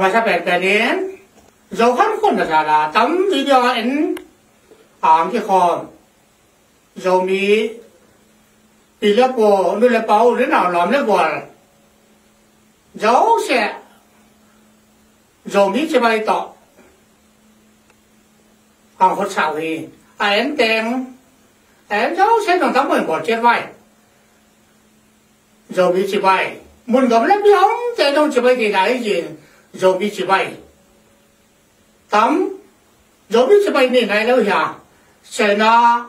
mà sắp bẹt bẹt đến. Dầu khăn khuôn là ra là video ảnh ám cái con dầu mì bị lớp bò nuôi lớp bao đến nào làm lớp bò dầu sẽ dầu mì chỉ bay tọ hàng hốt xào thì à, em tên em dầu sẽ còn tắm mình bỏ chết vai. Dầu mì chỉ bay muốn gặp lớp giống thế đâu chỉ bay thì đại gì? Dầu mì chỉ bay tắm, dầu mì chỉ bay này này đâu hả? Nó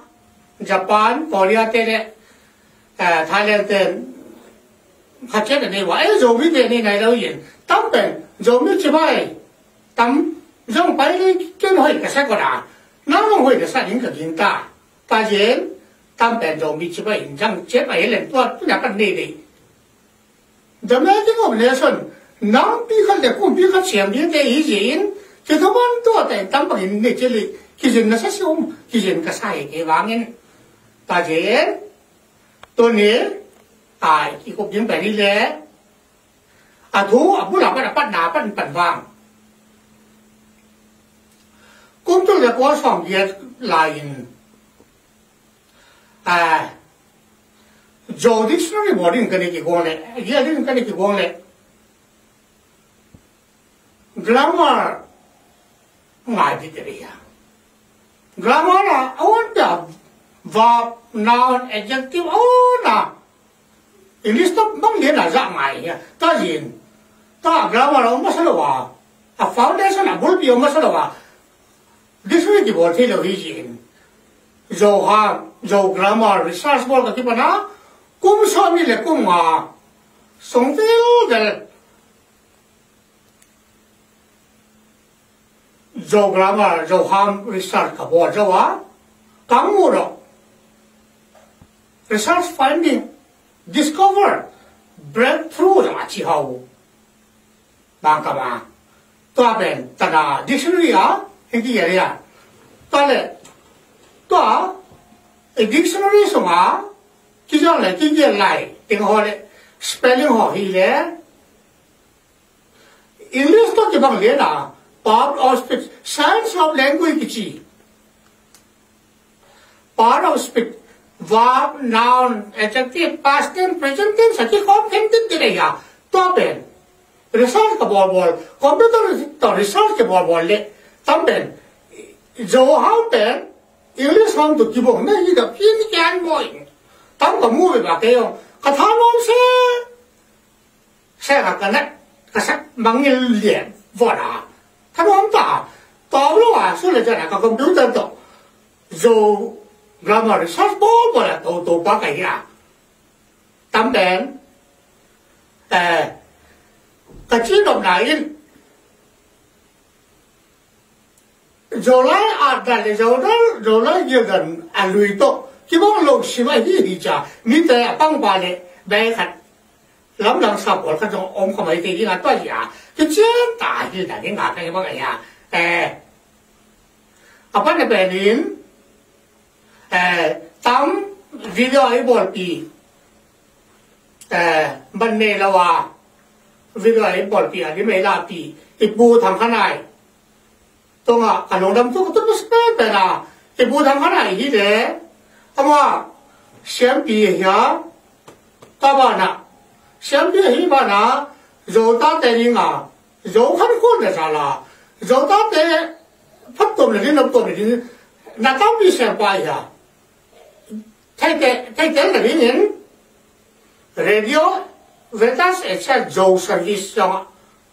Japan Korea thế đấy à Thailand thế phát triển này vậy dầu mi thế này này đâu gì tấm bên dầu mi chỉ bay tấm dầu bay đi cái hồi cái sao cái nào nó không hồi cái sao những cái gì ta ta diễn tấm bên dầu mi chỉ bay rằng chết bay lên tôi tôi nhắc cái này đi 怎么这个来说，能比他的工比他前面的一人，就他们多的当帮人的这里，其实那些小，其实个 ta chế tôi nghĩ tại chỉ cục diễn bài đi lẽ à thú à bút lòng bắt bắt nà bắt bẩn vàng. Cũng tôi là có sòng diệt lại à giờ đi xuống đi bỏ đi cái này cái con này giờ đi cái này cái con này à? grammar ngài đi tới đây grammar là ông ta verb noun adjective oh na English top bang nghĩa là dạng mày ya ta yin ta grammar o masalo wa a foundation là a à, bul mất o masalo wa thì bỏ bol thelo hi yin zo ha zo grammar research bol cái ti pa cũng so mi le cũng mà sống phiêu de zo grammar zo ham, research cả bỏ zo á. Kang mo rồi research funding discovered breakthrough na machihaw. Bangka ba? Tua ben tada dictionary ya hindi yari ya. Tua le tua a dictionary so ma kijang le kijang lai ting ho le spelling ho hi le English तो जब हम लेना part of speech science of language की part of speech verb, noun, adjective, past tense, present tense, aquí com fem tot direga. Topen. Resource bol bol. Computer to resource bol bol le. Tampen. Jo how pen. English hong to kibong na hi da pin kan boy. Tam ka mu ba ke yo. Ka tha nom se. Se ka ka na. Ka sa mang ni lien. Voilà. Ka nom ta. Tao lo a su le ja na ka computer to. Jo tháo lốm tả tỏ lúc à số là cho này có công tứ tân tổ dù grammar research bố bỏ là tổ tổ bá cái à tấm đèn ờ cái chế độ này rồi lại à cái rồi đó rồi lại nhiều gần à lùi tổ 基本六十万以里家，你在帮把的买看，能不能上过？那种我们可没给人家多呀，就简单的那人家干什么个呀？哎，啊， tam video ấy bol pi ban nê là wa video ấy bol pi à cái mấy la pi ibu thằng khăn này. Tôi ngọ anh à, nông đâm tôi tôi nó sẽ bè là. Ibu thằng khăn này như thế. Ông ạ, xem pi hả? Ta bảo nè xem pi hi bảo nè rồi ta tê đi ngà rồi khăn khôn là sao là. Rồi ta tê phát tôm là đi nộp tôm là đi. Nà tao đi xem qua hả? Kijk erin in. Radio, vetas etsa zo service sa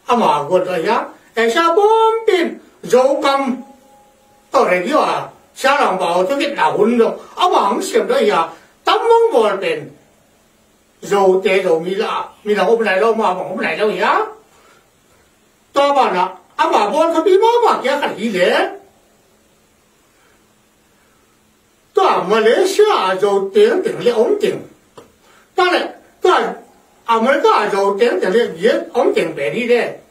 ama god ya. Etsa bom pin zo kam. To radio a. Sa lang bao to kit na hun do. Ama ang siyem do ya. Tamong bol pin. Zo te zo mila. Mila hôm nay đâu mà hôm nay đâu ya. To ba na. Ama bol to bi ma ma kya khat hi le. 妈妈给还厉害， 到马来西亚就顶顶了红顶，当然到阿美加就顶顶了也红顶白的嘞，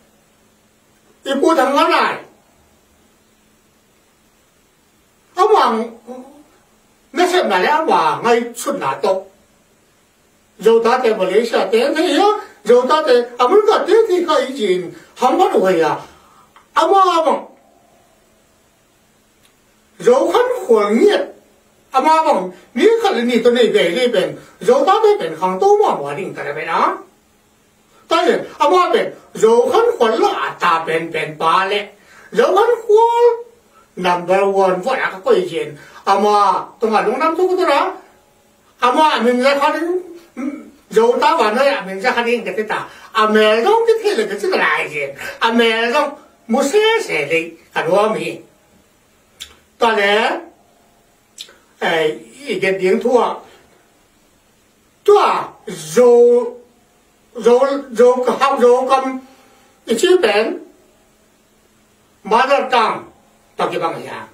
一不同个来，阿王那些马来话爱出哪多，就他在马来西亚顶顶呀，就他在阿美加顶顶个已经很多回呀，阿妈阿王。柔很混业。 阿妈讲，你可能你到那边那边，肉到那边行都冇冇定在那边啊。当然，阿妈边肉很混了，大边边罢了，肉很混。Number one 我那个贵件，阿妈同阿龙南做个多啦。阿妈明仔可能肉大完了呀，明仔可能个得打。阿妹龙的天了个这个来件，阿妹龙冇写写的，阿罗米。当然。 哎，一个领土啊，对啊，肉肉肉好肉咁一起边，马得当到几帮下，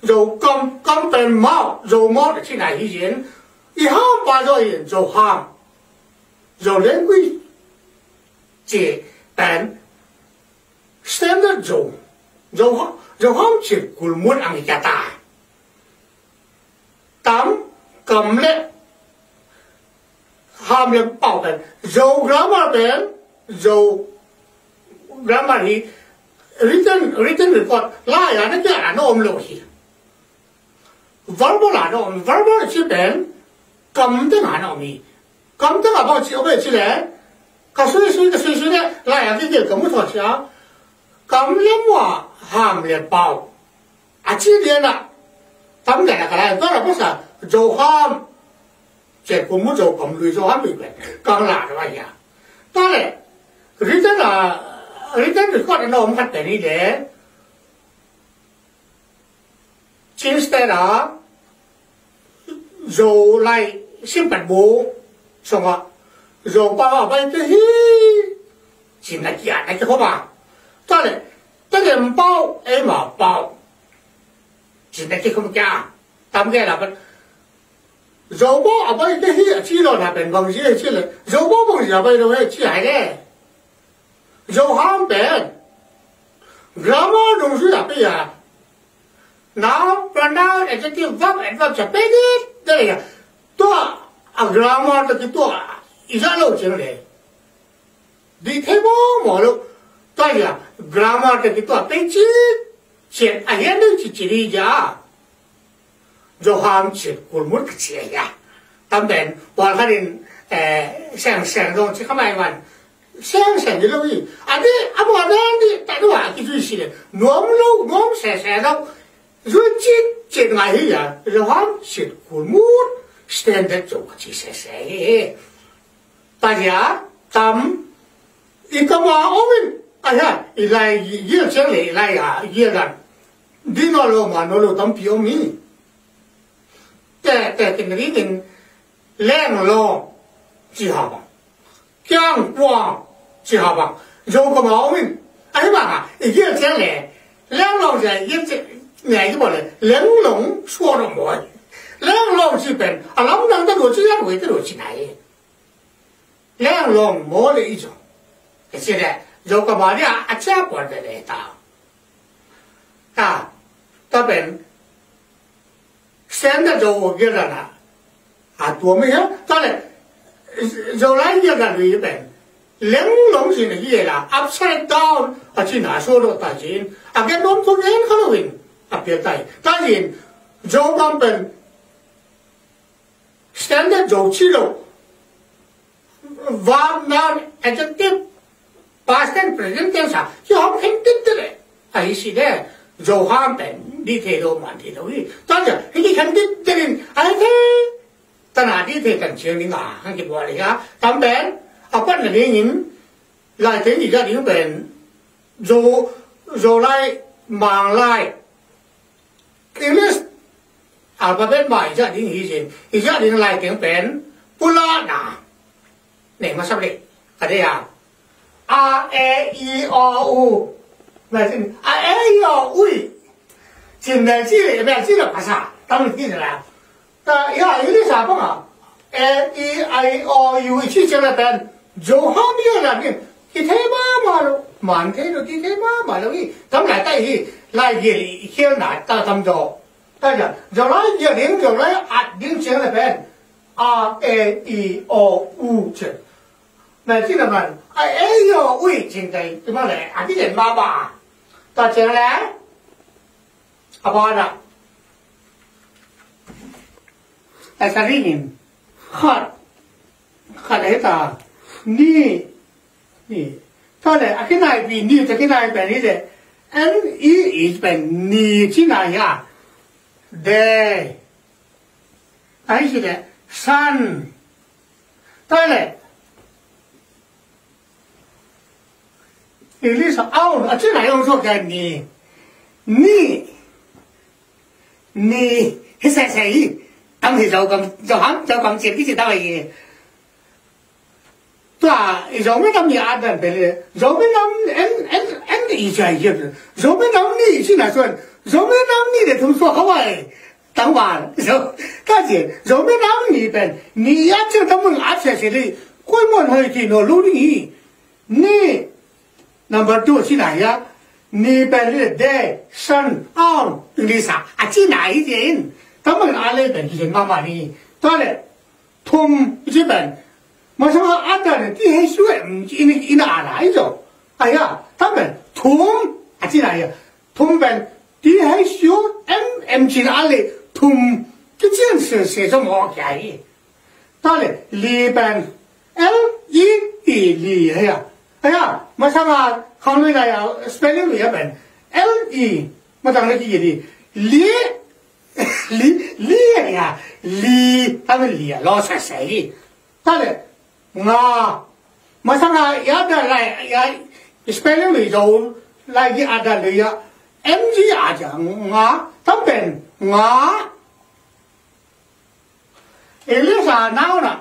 肉咁咁边毛肉毛的去哪一人，一行把肉人肉行，肉人归这边，生的肉肉行肉行去古木安一家大。 Tám, cầm lệ hàm lên bảo tần dầu grammar tần dầu grammar hi written written report, la ya nó kia là nó ôm lộ hi verbal là nó ôm verbal chỉ tần cầm tần là nó ôm hi cầm tần là bao chỉ ôm chỉ lẽ cái suy suy cái suy suy đấy la ya cái điều cầm một thôi chứ cầm lên mà hàm lên bảo à chỉ liền là tấm cái là cái này đó là bất sợ dầu ham chỉ cũng muốn dầu cầm lưới dầu ham bị bệnh càng là cái vậy đó là lý thế là, lý thế là có nó không phát triển đi để. Chính xác đó, dầu lại xin bệnh bố. Xong rồi dầu bao ở bên cái chỉ là giả này cái khó mà đó là tất cả bao, em mà bao chỉ là cái không cha. Tạm cái là bên dấu bố ở bên đây hiện chỉ là là bên bằng gì chỉ là dấu bố bằng gì ở bên đâu chỉ hay đấy dấu ham bên grammar đồng suy ở bên à now pronoun vấp verb vấp sẽ bên đi. Đây là tua à grammar là cái tua ra lâu chưa đấy đi thấy bó mà lâu tại là grammar là cái tua bên chứ chuyện anh hiện chỉ chỉ đi ra rồi ham chuyện của muốn cái chuyện ya tâm bệnh bọn gia đình sang sang rồi chứ không ai mà sang sang cái lâu gì? À đi anh bọn đang đi tại đó cái chuyện gì nóm lâu nóm sang sang đâu. Rồi chuyện chuyện ngày ấy ya rồi ham chuyện của muốn standard chỗ cái chuyện sang sang đại gia tâm ý mà ông ấy, à, à lại lại à đi nào lo mà nó lo tấm phiếu mi. Tè tè cái lý tình len lo, chỉ hà bằng. Kiang qua, chỉ hà có máu mình ấy mà à ý kiến thế này len lo gì ý cái bọn này len lông xua đồng mọi len lông chỉ bền à lắm năng ta đồ chỉ là người ta đồ chỉ này. Len lông mỗi là ít rồi cái gì này rồi có máu đi à chắc còn để để tao. À 这边现在就我给了啦，啊，多没有，当然，就来一个里边，玲珑型的嘢啦，upside down 啊，去哪说了大钱，啊，跟农村人可能会啊别带，当然，就根本现在就起了，verb noun adjective past and present tense 啊，就好肯定的嘞，啊，意思咧。就喊本 디테일로 만티로 따자 이게 견디들은 알세 따나 디테일 간치미나 한게 뭐리가 담배 아빠는 레님 라이튼 이가 리벤 조 조라이 망라이 그래서 alphabet mà ý gia đình hi gì? Ý gia đình lại tiếng bén pula na này, mà sắp đấy ở đây à? A e i, o, u. Mà xin, a e i, o, u. 今天这里面这个不啥， 当地的啦。但呀，有的啥不啊？A E I O U 去讲了边，就好比了你，你睇嘛嘛咯，慢睇咯，你睇嘛嘛咯，伊咁嚟得去，嚟嘢先嚟得咁做，但系就嚟嘢领就嚟压领讲了边，R A E O U 去，那这个嘛，哎呦，喂，真系点样嚟？啊啲人妈妈，但系咧， أبارة أسرينم خار خلهتا ني ني تالي أكناي بي ني تكناي بني ده أن إي إيج بن ني تنايا ده أيش ده سان تالي إليس أون أتنا يوزو كان ني ني mi hết sai sai ông thì rồi còn rồi hắn rồi còn chuyện cái gì tao là gì tòa rồi mới đông nhà bên bên rồi mới đông em em em cái ý chơi gì rồi mới đông đi chứ là xuân. Rồi mới đông đi để thùng số không phải tao bảo rồi cái gì? Rồi mới đông đi bên ni ăn chưa tao muốn ăn sẽ sẽ đi. Quay hơi thì nó lú đi ni number two xin này á 些的，关门还听到路里，你 number two 是哪呀？你边的 day sun on 你啥啊？去哪一点？他们阿来本就是妈妈的，当然，通日本，马上阿达的第一学，嗯，因为因为阿来着，哎呀，他们通啊进来呀，通本第一学，M M 进阿来通，这件事写什么改？当然，日本 L E D 厉害呀， Kaya, masama, kami na yaw, spelling mo yaman, L-E, mà đọc là matang na đi? li, li, li à, li, kami li ya, lo sa sayi. Tale, nga, masama, yada lại ya, spelling gì rồi? Lại mo yaw, la yi ada li ya, MG aja, nga, tampen, nga, sao nào na,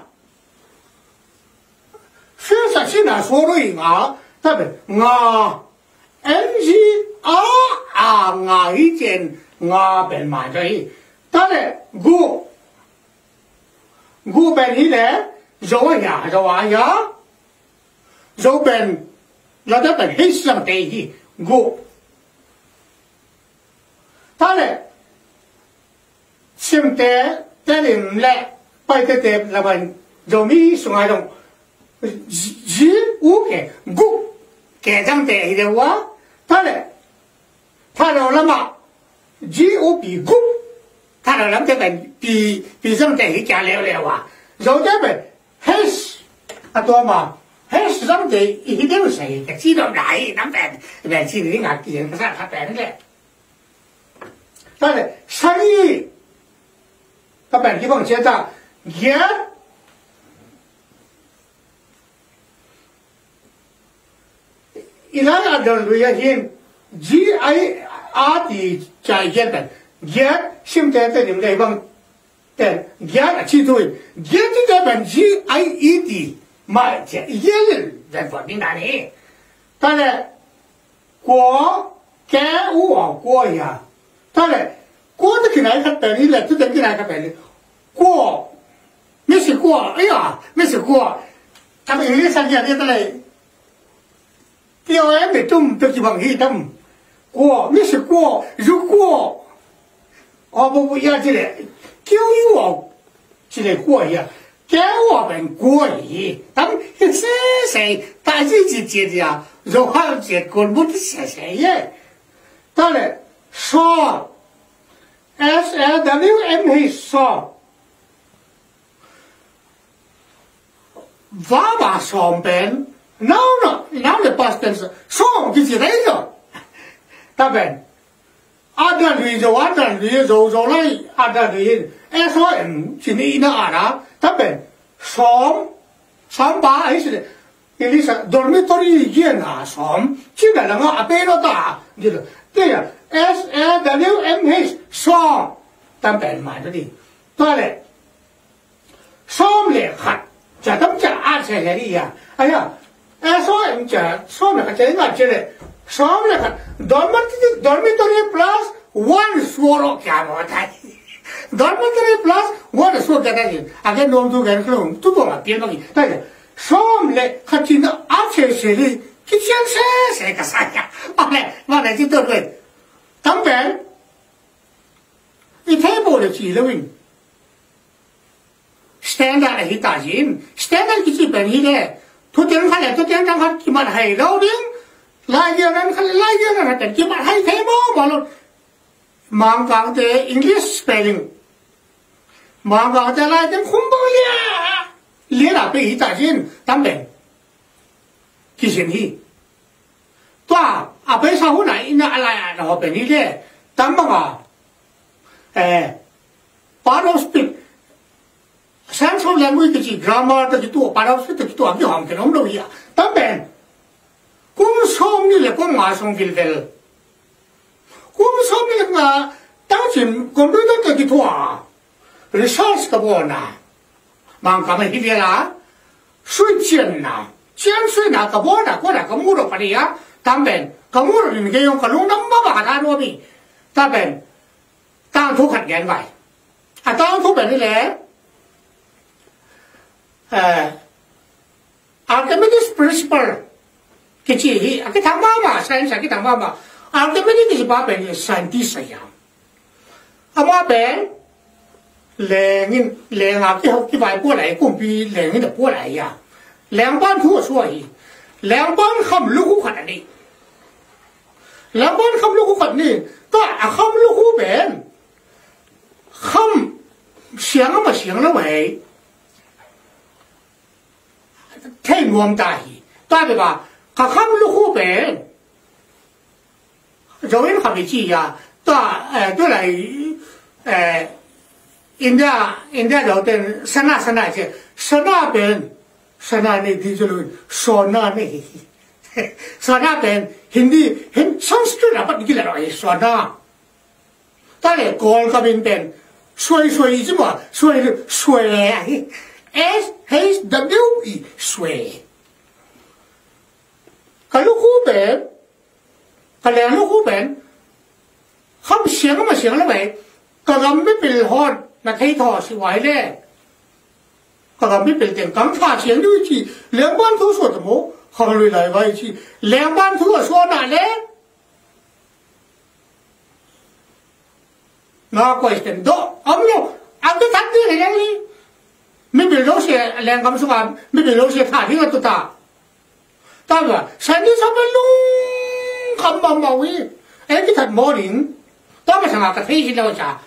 主者しな書類が、多分、が、NG、あ、あ、が、意見、が、べんまいとい。たれ、ご、ごべんいれ、dấu nhà dấu ai nhá dấu bền là đất bền hết sang tệ gì gỗ ta lệ xem té té điểm lệ bay té tệ là bền dấu mi xuống ai đồng. 鱼五百五，改账单现在话，当然，他老了嘛，鱼五比五，他老了在比比账单一家聊聊哇，肉蛋们还是啊多嘛，还是账单一个六十一个，记到哪一那办办记得人家点不上他办的嘞，当然生意，他办地方结账也。伊拉那种旅游线，G I 阿弟在日本，日现在在你们地方，但日去做，日就在本 G I E D 买这一人在做订单呢。当然，国干我国呀，当然国的给哪个等于了，就等于哪个本的国，没是国，哎呀，没是国，他们有些商家在这里， 第二没中都是往里他们。过没是过，如果哦不不要这类，就有我这类过呀，给我们过瘾，他们谁谁大自己接的呀，如何结果不是谁谁耶？当然说，S L W M A 说。娃娃上班 ，now 呢，now 的 past tense 上就是来着。ta ben ada lui zo ada lui zo zo lai ada lui e so em chỉ ni na ara ta ben som som Plus one स्वरो क्या होता है धर्मतरी plus one स्वर कहता है आगे नोम तो गैर करो तू तो ना पियो तो ये सोम ले खच्ची आचे से ले किचन से से का साया माने माने जी इतने बोले ची लोगे स्टैंडर्ड ही ताजी स्टैंडर्ड किसी पर ही ทุเรียนเขาแหละทุเรียนจังเขาจิมันให้เราดิ้งลายเยอะนั้นเขาลายเยอะนั้นแต่จิมันให้เทมอมาลุมังกังเตอังกฤษสเปลิงมังกังเตลายเต็มคุ้มบ่ยะเลี้ยละไปอีจ่าจินตั้มเป็นที่เสียงฮีตัวอาไปสาวไหนน่ะอะไรอ่ะเราเป็นนี่แหละตั้มบังอ่ะเออ part of speech Central language ki grammar ta kitu para se ta kitu abi ham ke nom lo ya tamben kum som ni le kum ma som fil vel kum som ni le nga tang chin computer ta kitu a research ta bo na mang ka ma hi le la shui chen na chen shui na ka bo na ko na ka mu ro pa ya tamben ka mu ro ni ke yong ka lu nam ba ba ka đi? bi tamben tang thu khat gen vai à tang thu ben ni le Ờ. À, uh, Archimedes principle cái chi hi à, cái thằng bao mà sai sai cái thằng bao mà? Archimedes cái ba bên scientist ya à mà bên lệ nghìn lệ ngọc cái học cái bài qua lại cũng bị lệ nghìn được qua lại ya lẹng ban thua xua hi lẹng ban không lúc cũng khẩn đi. Lẹng ban không lúc cũng khẩn đi. Có à không lúc cũng bên không xiang mà xiang nó mày. 太我大喜，对的吧？他还没有后背，这为啥没记呀？对，哎，对了，哎，人家人家聊天什那什那去什那边，什那那地就是说那那，说那边很地很常识的人不记得了，说那，但是高那边边，摔一说一句嘛，说一说哎。SHWE sway กันลูกคู่แบบกันแรงลูกคู่แบบคำเสียงก็มาเสียงแล้วไหมกระกำไม่เป็นฮอดนะไทยถอดสิไหวแน่กระกำไม่เป็นเตียงกำฝาเสียงด้วยชีเลี้ยงบ้านทุกส่วนสมุกเขาเลยหลาไว้ชีเลี้ยงบ้านทุกส่วนหนาเล่นาก็เป็นโดอมรู้อันนี้ทำดีไหนยังลี maybe 러시아 land 감소가 maybe 러시아 다 이것도 다 다가 산디 사발로 감마마위 애기 다 머린 다가 상아까 페이지라고 자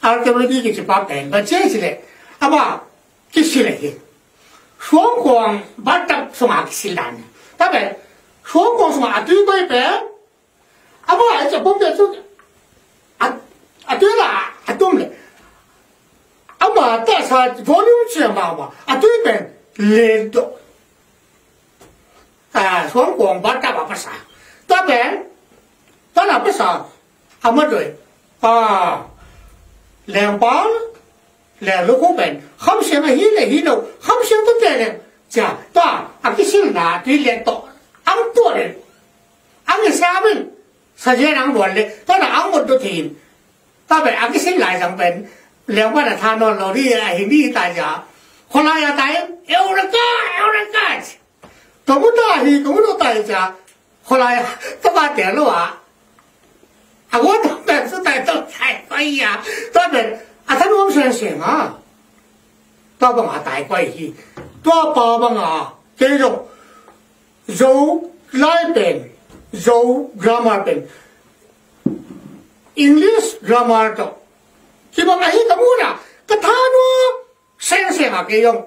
알게브리 이게 집밥 된 거제지래 아마 기실래 쇼공 바닥 소마 기실단 다베 쇼공 소마 아드도이 베 아마 이제 봄에 저 아, 아들아, 아톰래. Ama ta sa volume che ma ma a tu ben le do. À xuống quần bắt ta bảo sa. Ta ben ta là bắt sa. Ama rồi à làng bán làng lúc không ben không xem mà hi này hi đâu không xem tất cả này chả ta à cái xin là tuy liền to. Ăn to đấy ăn cái sao bên sao dễ ăn buồn đấy ta là ăn một đôi thìn ta phải ăn cái xin lại rằng bên 两万的他那老弟很厉大家，后来呀答应有人干有人干，怎么大戏怎么都大家，后来呀这把点了啊，啊我当本是带到太可以呀，当本啊他们先行啊，多帮啊大关系，多帮帮啊这种肉来本肉 grammar 本 English grammar 的。Kibang ahi kamuna, katano, sense nga kayong.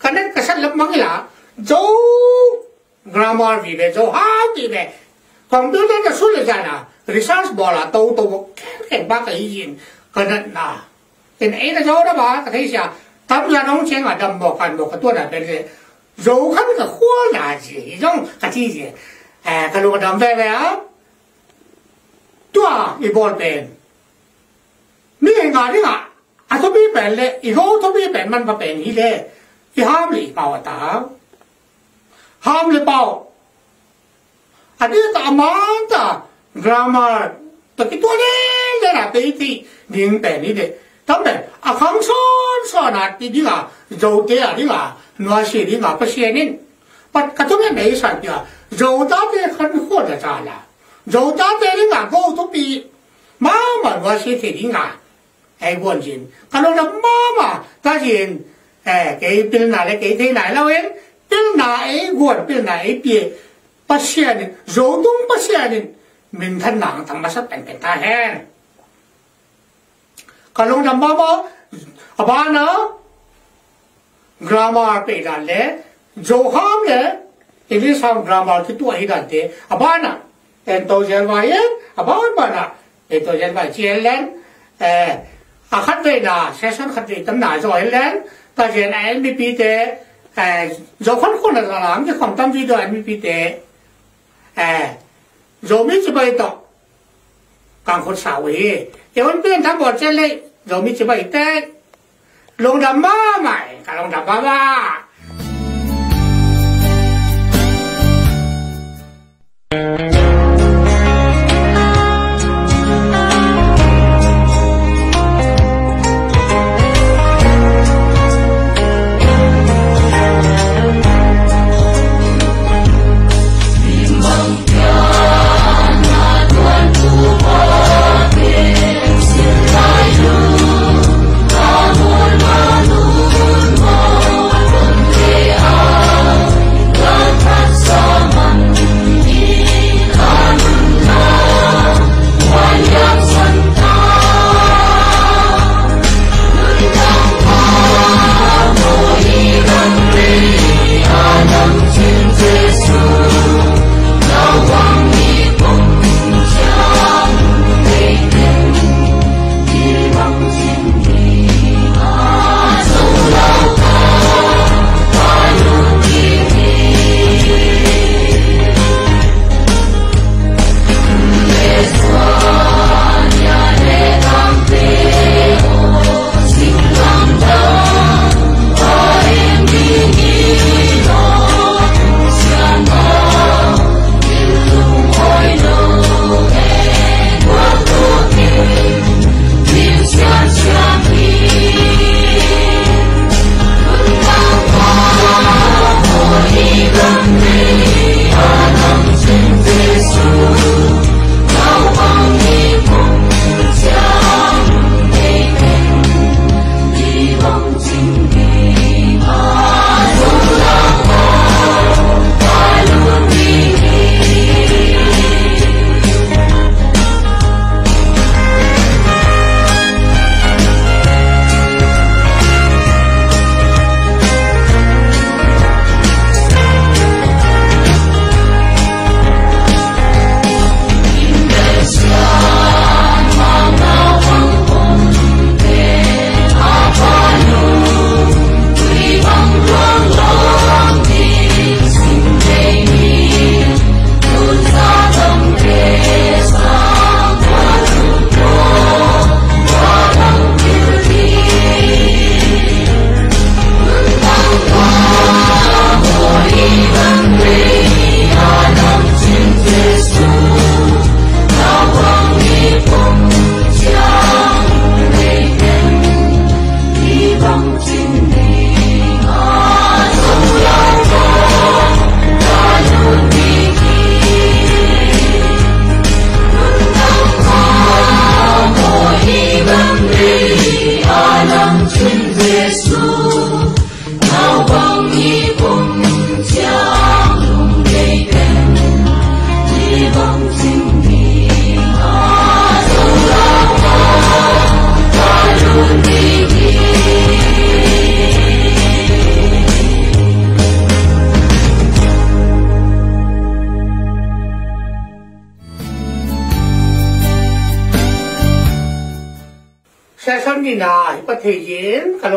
Kanan kasalap mangila, jo grammar vive, jo how vive. Computer na sulit nào, research bola, tau cái ken ba ka yin, kanan na. Tin ay na jo na ba, katay siya, tam ya nong chen nga dam mo kan mo katua na pwede, jo kan ka hua na ji, yung kati ji, eh, kalu ka dam về ha, tua, ibol pen, นี่ไงงานนี่อ่ะอาทุบีเป็นเลยอีกเขาทุบีเป็นมันมาเป็นนี่เลยอีห้ามหลีเปล่าตาห้ามหรือเปล่าอันนี้ตามันตากรามาตะกี้ตัวนี้เลย là tế thị liền bè đi đấy tấm bè à không son son à đi đi à dầu tế à đi à nó Ai quan chuyện cái nó là mà mà ta chuyện eh cái bên này cái thế này lâu em bên này quan bên này bị bác sĩ này, dầu đông bác sĩ này, mình thân nặng thằng mà sắp thành cái ta hen. Cái lúc làm bao à ba nó grammar pe ra le jo ham le English ham grammar ki tu ai dan te à ba na en to jen vai en à ba ba na en to jen vai chen lên, eh à khát về là sẽ sẵn khát về tâm nải rồi lên, ta jen en bi bị tệ, eh jo khon là là làm cái không tâm video en bi bị tệ, eh rồi mới chỉ bày tỏ, càng khốn xảo ấy nếu anh biết thằng bỏ trên lấy rồi mới chỉ bày té lòng đầm ba mày cả lòng đầm ba ba.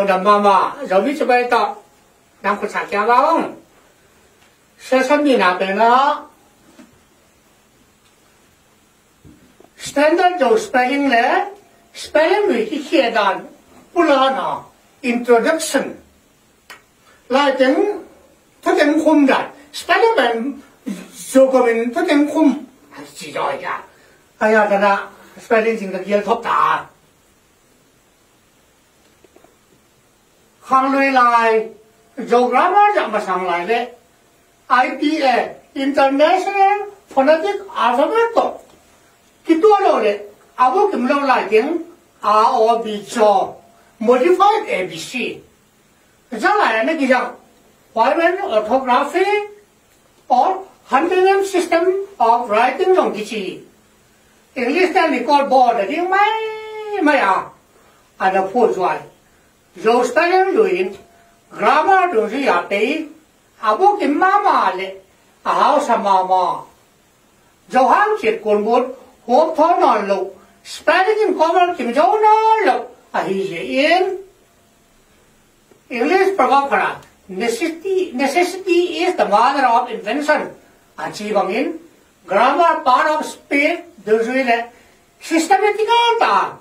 的妈妈绕米这边到，南湖参加吧哦。山上米那边呢，是咱那都是白人嘞，是白人没去写的，不拉呢，introduction，那等他等空的，是白人们做过们他等空，还是知道一下。哎呀，咱那是白人进的也 top 大。ะมาสั่งลายเลย IPA International Phonetic Alphabet คิดตัวเราเลยอาวุธกำลังลายถึง R O B จอ modified ABC จะลายนั่นกี่อย่าง Wyman orthography or Huntington system of writing ลงกี่ชี English แต่ record board ที่ไม่ไม่อ่ะอัน joustajemluin gramadunsi yapei abuk immamale ahau samama. Johang chirkunbun hom thonon lu spelling in common kim jonon lu ahijein. English prabhakara necessity necessity is the mother of invention. Achieving grammar part of speech, there's a systematical time.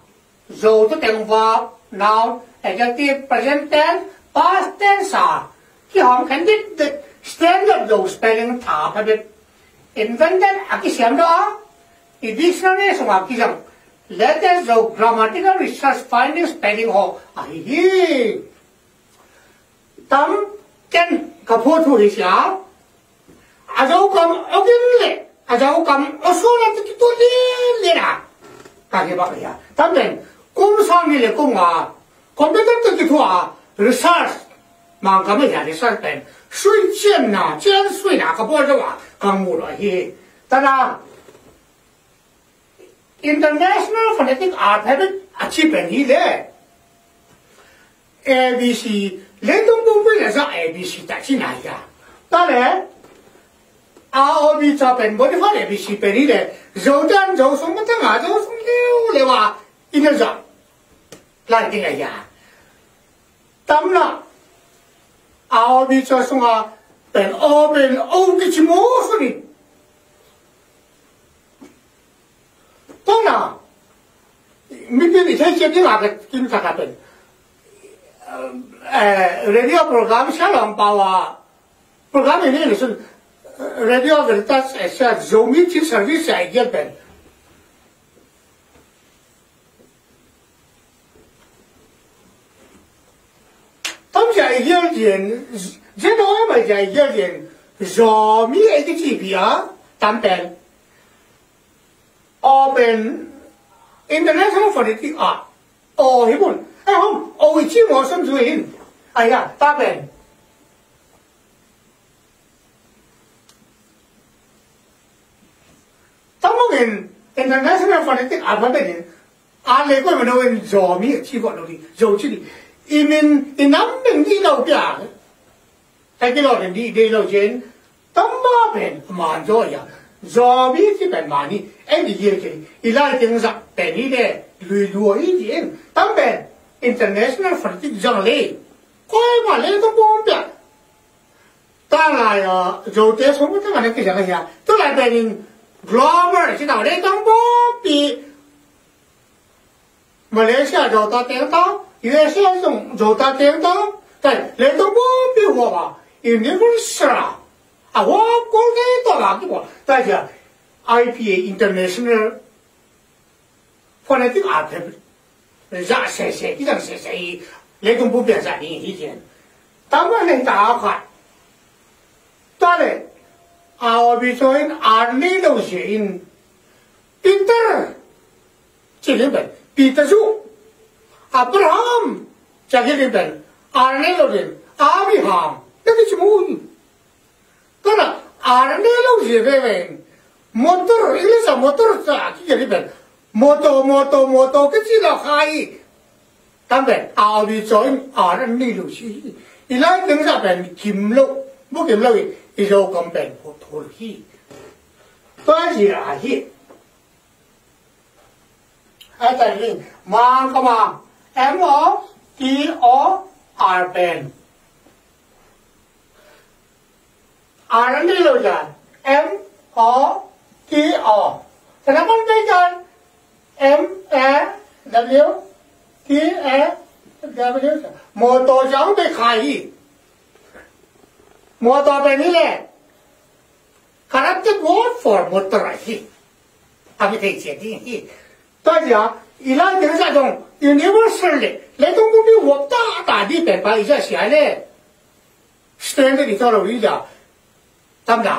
So to think about Now, adjective present tense past tense are. khi họ khẳng định standard low spelling thả phải biết invented aki siam do i dictionary so aki jam letters the grammatical research findings spelling ho ai hi? Tam ken ka pho thu ri sia a jo kam lệ, à a jo kam osu le ti tu le le na ka ke ba ya tam 꼼상이네 꼼아 꼼대대대기 좋아 리사스 망감이 야 리사스 땐 술잼나 잼수이나 그 보자와 강물어히 따라 International Phonetic Alphabet Achievement 이래 ABC 랜덤동물에서 ABC 딱지 나이야 따라 아오비 자펜 머리판 ABC 베리래 저단 저송부터 가져오송대요 내와 이면서 定个呀。当然。ao bi cho sunga pen o ben o ki chi mo su ni to na mi pe ni sai che ki la ka kin sa ka pen eh radio program sha lang pa wa program ni ni sun radio veritas sa zomi chi service ai gel zij hield in, ze door maar zij hield in, zo meer ik het hier weer, dan ben. Open International à Art. Oh, hibbon. Ai không, ôi chi mà xâm dùi hình. Ai à, ta bèn. Tao mô hình International Forensic Art bèn hình. À, lấy quay mà nói hình dò mi ở chi gọi đâu đi, dầu chi đi i min i nam min i lo bia ta ki lo đến đi de lo trên? tam ba ben mà zo ya Gió bi thì ben ma ni Em đi ye kì. i lại ting za ben ni de lui lu i di en tam ben international for ti jang le ko ma le to bom bia ta la ya zo te so mo ta ma ne ki ja ka ya to la ben in global chi nào? Đấy trong bom bi Malaysia rồi ta tiếng tao 原先用肉大电灯，但那都我比我吧，有那个事啊，啊，我过来到哪个我，但是 IPA International 放在这个安排，让谁谁让谁谁，那种不变啥另一天，当然能打开，当然，啊，我比说因二类东西 Abraham çekilirden, Arnelo'den, Abraham, đó biçim uyum? Bana Arnelo jebeven, motor, İngilizce motor cái çaki gelirden, moto, moto, moto, kıçıyla hayi. Tam ben, abi çoğun Arnelo şişi. İlay dınca ben kimlo, bu kimlo, İlo kan ben motor hi. Bazı ahi. mang mağan kama, M O P O R pen Anandi लोजन M O P O रमन basin M A W T A W मोतो जाऊ दिखाई मोतो पे मिले correct word for motor. He, I will take it. He, but yeah, he liked the result. 这种 universal 的，来东东比我大大的白白一下写嘞，是的，你到了一家，怎么着？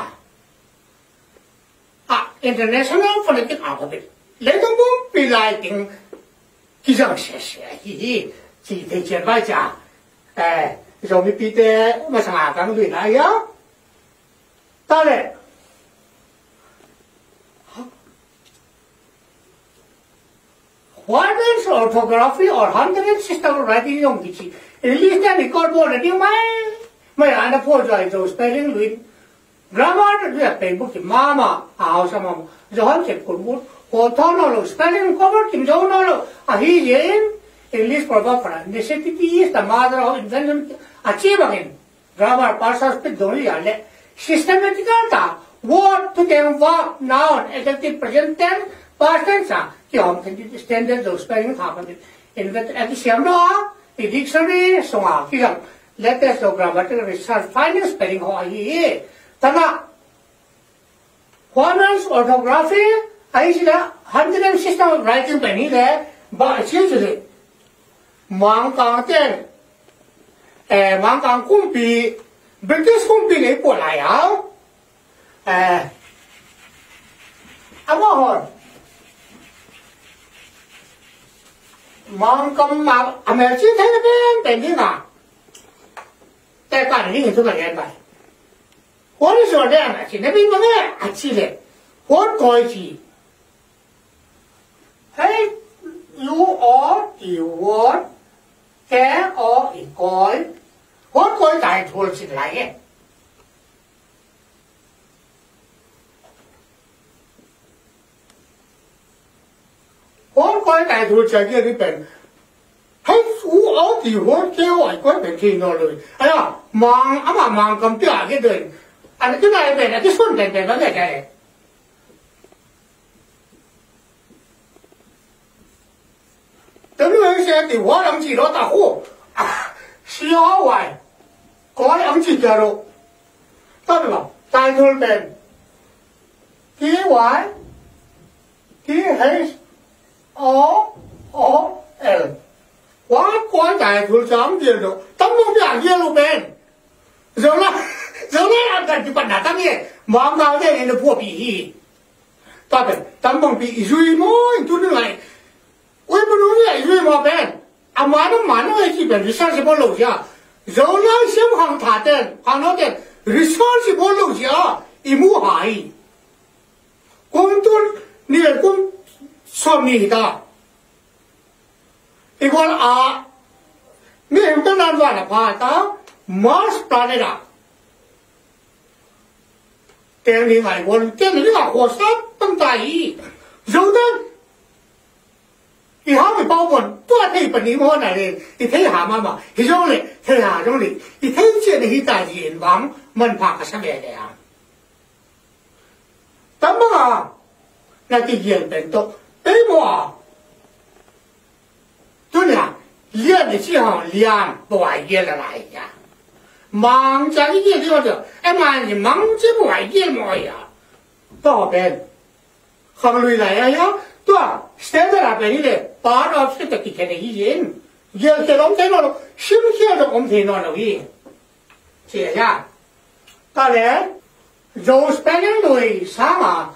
啊，international phonetic alphabet，来东东比来定，一样写写，嘿嘿，几天前白家，哎，容易比的，我上 Ordnance orthography or handwritten system of writing yung kichi. Release the record board at yung may may ana po joy jo spelling with Grammar at to the playbook mama ahaw sa mama. jo han kip kung mo chep kurbu lo spelling cover kim jonolo a he yen English proverb for necessity is the mother of invention achieve again. Grammar parsas pe doni jale systematical ta what to them what noun adjective present tense past tense thì họ thành cái standard rồi spelling học cái in cái cái xem đó thì dictionary xong à khi gặp latest of grammatical research finance spelling họ gì ta na Honors orthography ấy chỉ là hundred and system of writing bên này là ba chiếc gì mang càng tên eh mang càng công ty British công ty này qua lại à eh à mà mong cầm mà à mẹ chứ thấy nó bên bên đi nào tại cả những người tôi là nghe bài huấn số đây mà chỉ nó bên mà nghe à chỉ lệ huấn coi chỉ hay you or you want cái or i coi huấn coi đại thua chỉ lại 我改大头就叫啲病，喺苦我地方叫外国病见到嚟，哎呀，忙啊嘛忙咁啲啊嘅对，啊啲咩病啊啲손病病乜嘢嘅？等于些地方人知道大货啊，小外，嗰人知嘅咯，得唔啦？大头病，几外，几系。 O O L quá quá dài thủ sớm gì rồi. Tấm không biết gì luôn bên. Rồi là rồi là làm cái gì chuyện đã tấm gì mà ngao đây là phổ bị ta bên tấm không bị duy mỗi tôi nữa lại. Ôi mà nói lại duy mà bên. À mà nó mà nó cái gì bên thì sao sẽ bao lâu chưa rồi là xem hàng thả tên. Hàng nó tên research bao lâu chưa imu hại công tôi nè công somnita igual a. Mi hemta nan wala phata mars planeta tên li ngai won tên li ga ho sa tang tai dấu đơn thì họ bị bao bồn tôi thấy bệnh đi mua này thì thấy hà mà mà. Thì giống này, thấy hà giống này. Thì thấy chuyện này thì tại hiện vắng mình phạt cái sao vậy à tấm mà là cái hiện bệnh tốt 背包，对呢，连的像连半夜了来呀，忙家一夜了的，哎妈，你忙这半夜么呀？到边，好累了呀呀，对，现在那边的八到十的几天的一人，也是我们听到了，新鲜的我们听到了咦，这呀，当然，肉是白人类啥嘛？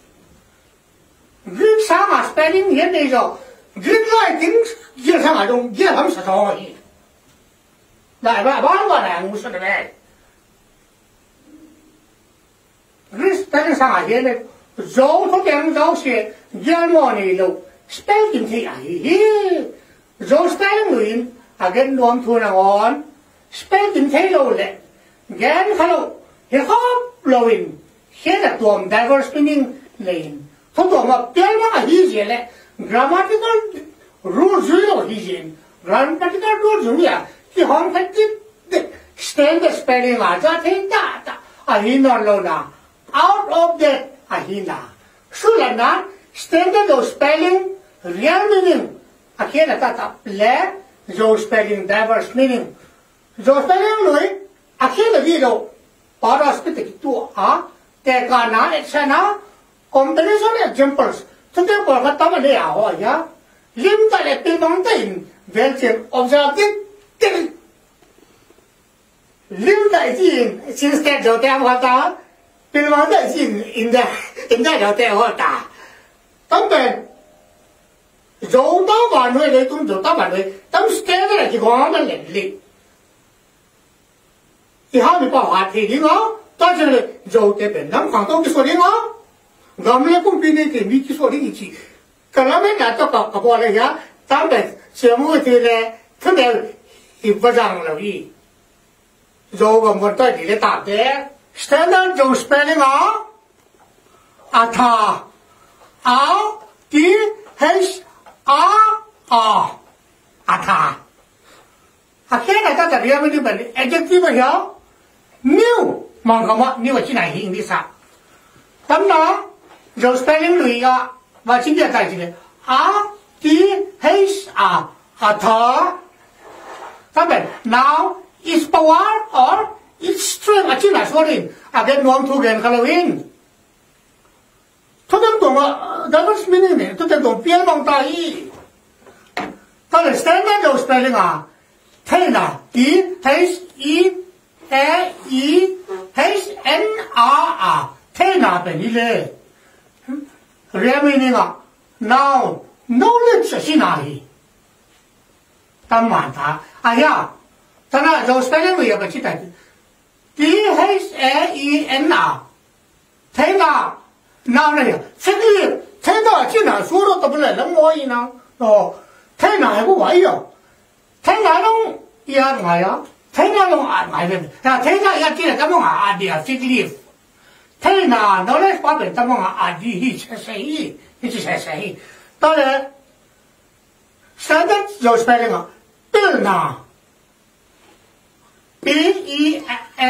Greek sama spelling hiện đây rồi Greek lại tính kia sang ở trong kia lắm sợ thôi. Đại ba ba ba này, ngu sợ này. Greek tên sang ở kia này dấu thông tiếng dấu xe gian mò này lâu spell kim thị ấy dấu spell người à cái nuông thu nào on spell kim thị lâu lệ gan hello he hop lâu in here là tuồng diverse meaning lên. thông tuồng mà tiếng mà hi gì lệ grammatical rule zero hi jin ran particular rule zung ya ki hong phat ti stand the spelling a ja the ta ta a hi no lo na out of that a hi na su la na standard of spelling, real meaning. A ke na ta ta ple zo spelling, diverse meaning. Zo spelling lui a ke la di do para spit ki tu a, te ka na, et sa na comparison examples. Chúng ta còn cái tấm này à hỏi nhá. Lim tại là bên bóng tình về chuyện observative tình lim tại gì xin sẽ cho ta hoa ta. Bên bóng tại gì in ra, in ra cho ta hoa ta. Tấm bên dấu tao vào nơi đấy cũng dấu tao vào nơi tấm sẽ là chỉ có nó lệnh lệnh thì họ mới bỏ hòa thì đi ngó. Ta chỉ là dấu cái bên nắm khoảng đông cái số đi ngó gamle kum pine ke mi ki sori chi kalame na to ka ka bole ya tambe chemu ti le thbe i bajang lo yi zo ga mo ta di le ta de standard jo spelling a atha a t h a a atha tập kata bên begini adjective hiểu. New. Mangkama new chi nai này ini sa sao? Tấm đó. Los Pelluia và chính là tài chính A, T, H, A A Tha các bạn, now is power or is strength? À là số đi. À cái nuông thu gen kalau in tôi đang tưởng là đó là meaning này tôi đang tưởng biến bằng tai ta là standard Los Pelluia thế nào? T, H E E E H, N R A. Thế nào bên đi lên real meaning a noun knowledge si nahi tam manta aya, tana jo spelling wi ba chita. T h a e n a. Thế nào nào này thế thì thế nào chứ nào số đó tập lại lắm ngồi nào ờ thế nào cũng vậy rồi thế nào nó ya. Ngài á thế nào nó à ngài ya thế nào ya chỉ là cái mong à đi à sick leave thế nào nó lấy qua bên tâm mà à đi hi sẽ sẽ hi hi sẽ sẽ hi đó là standard rồi spelling à bill na B E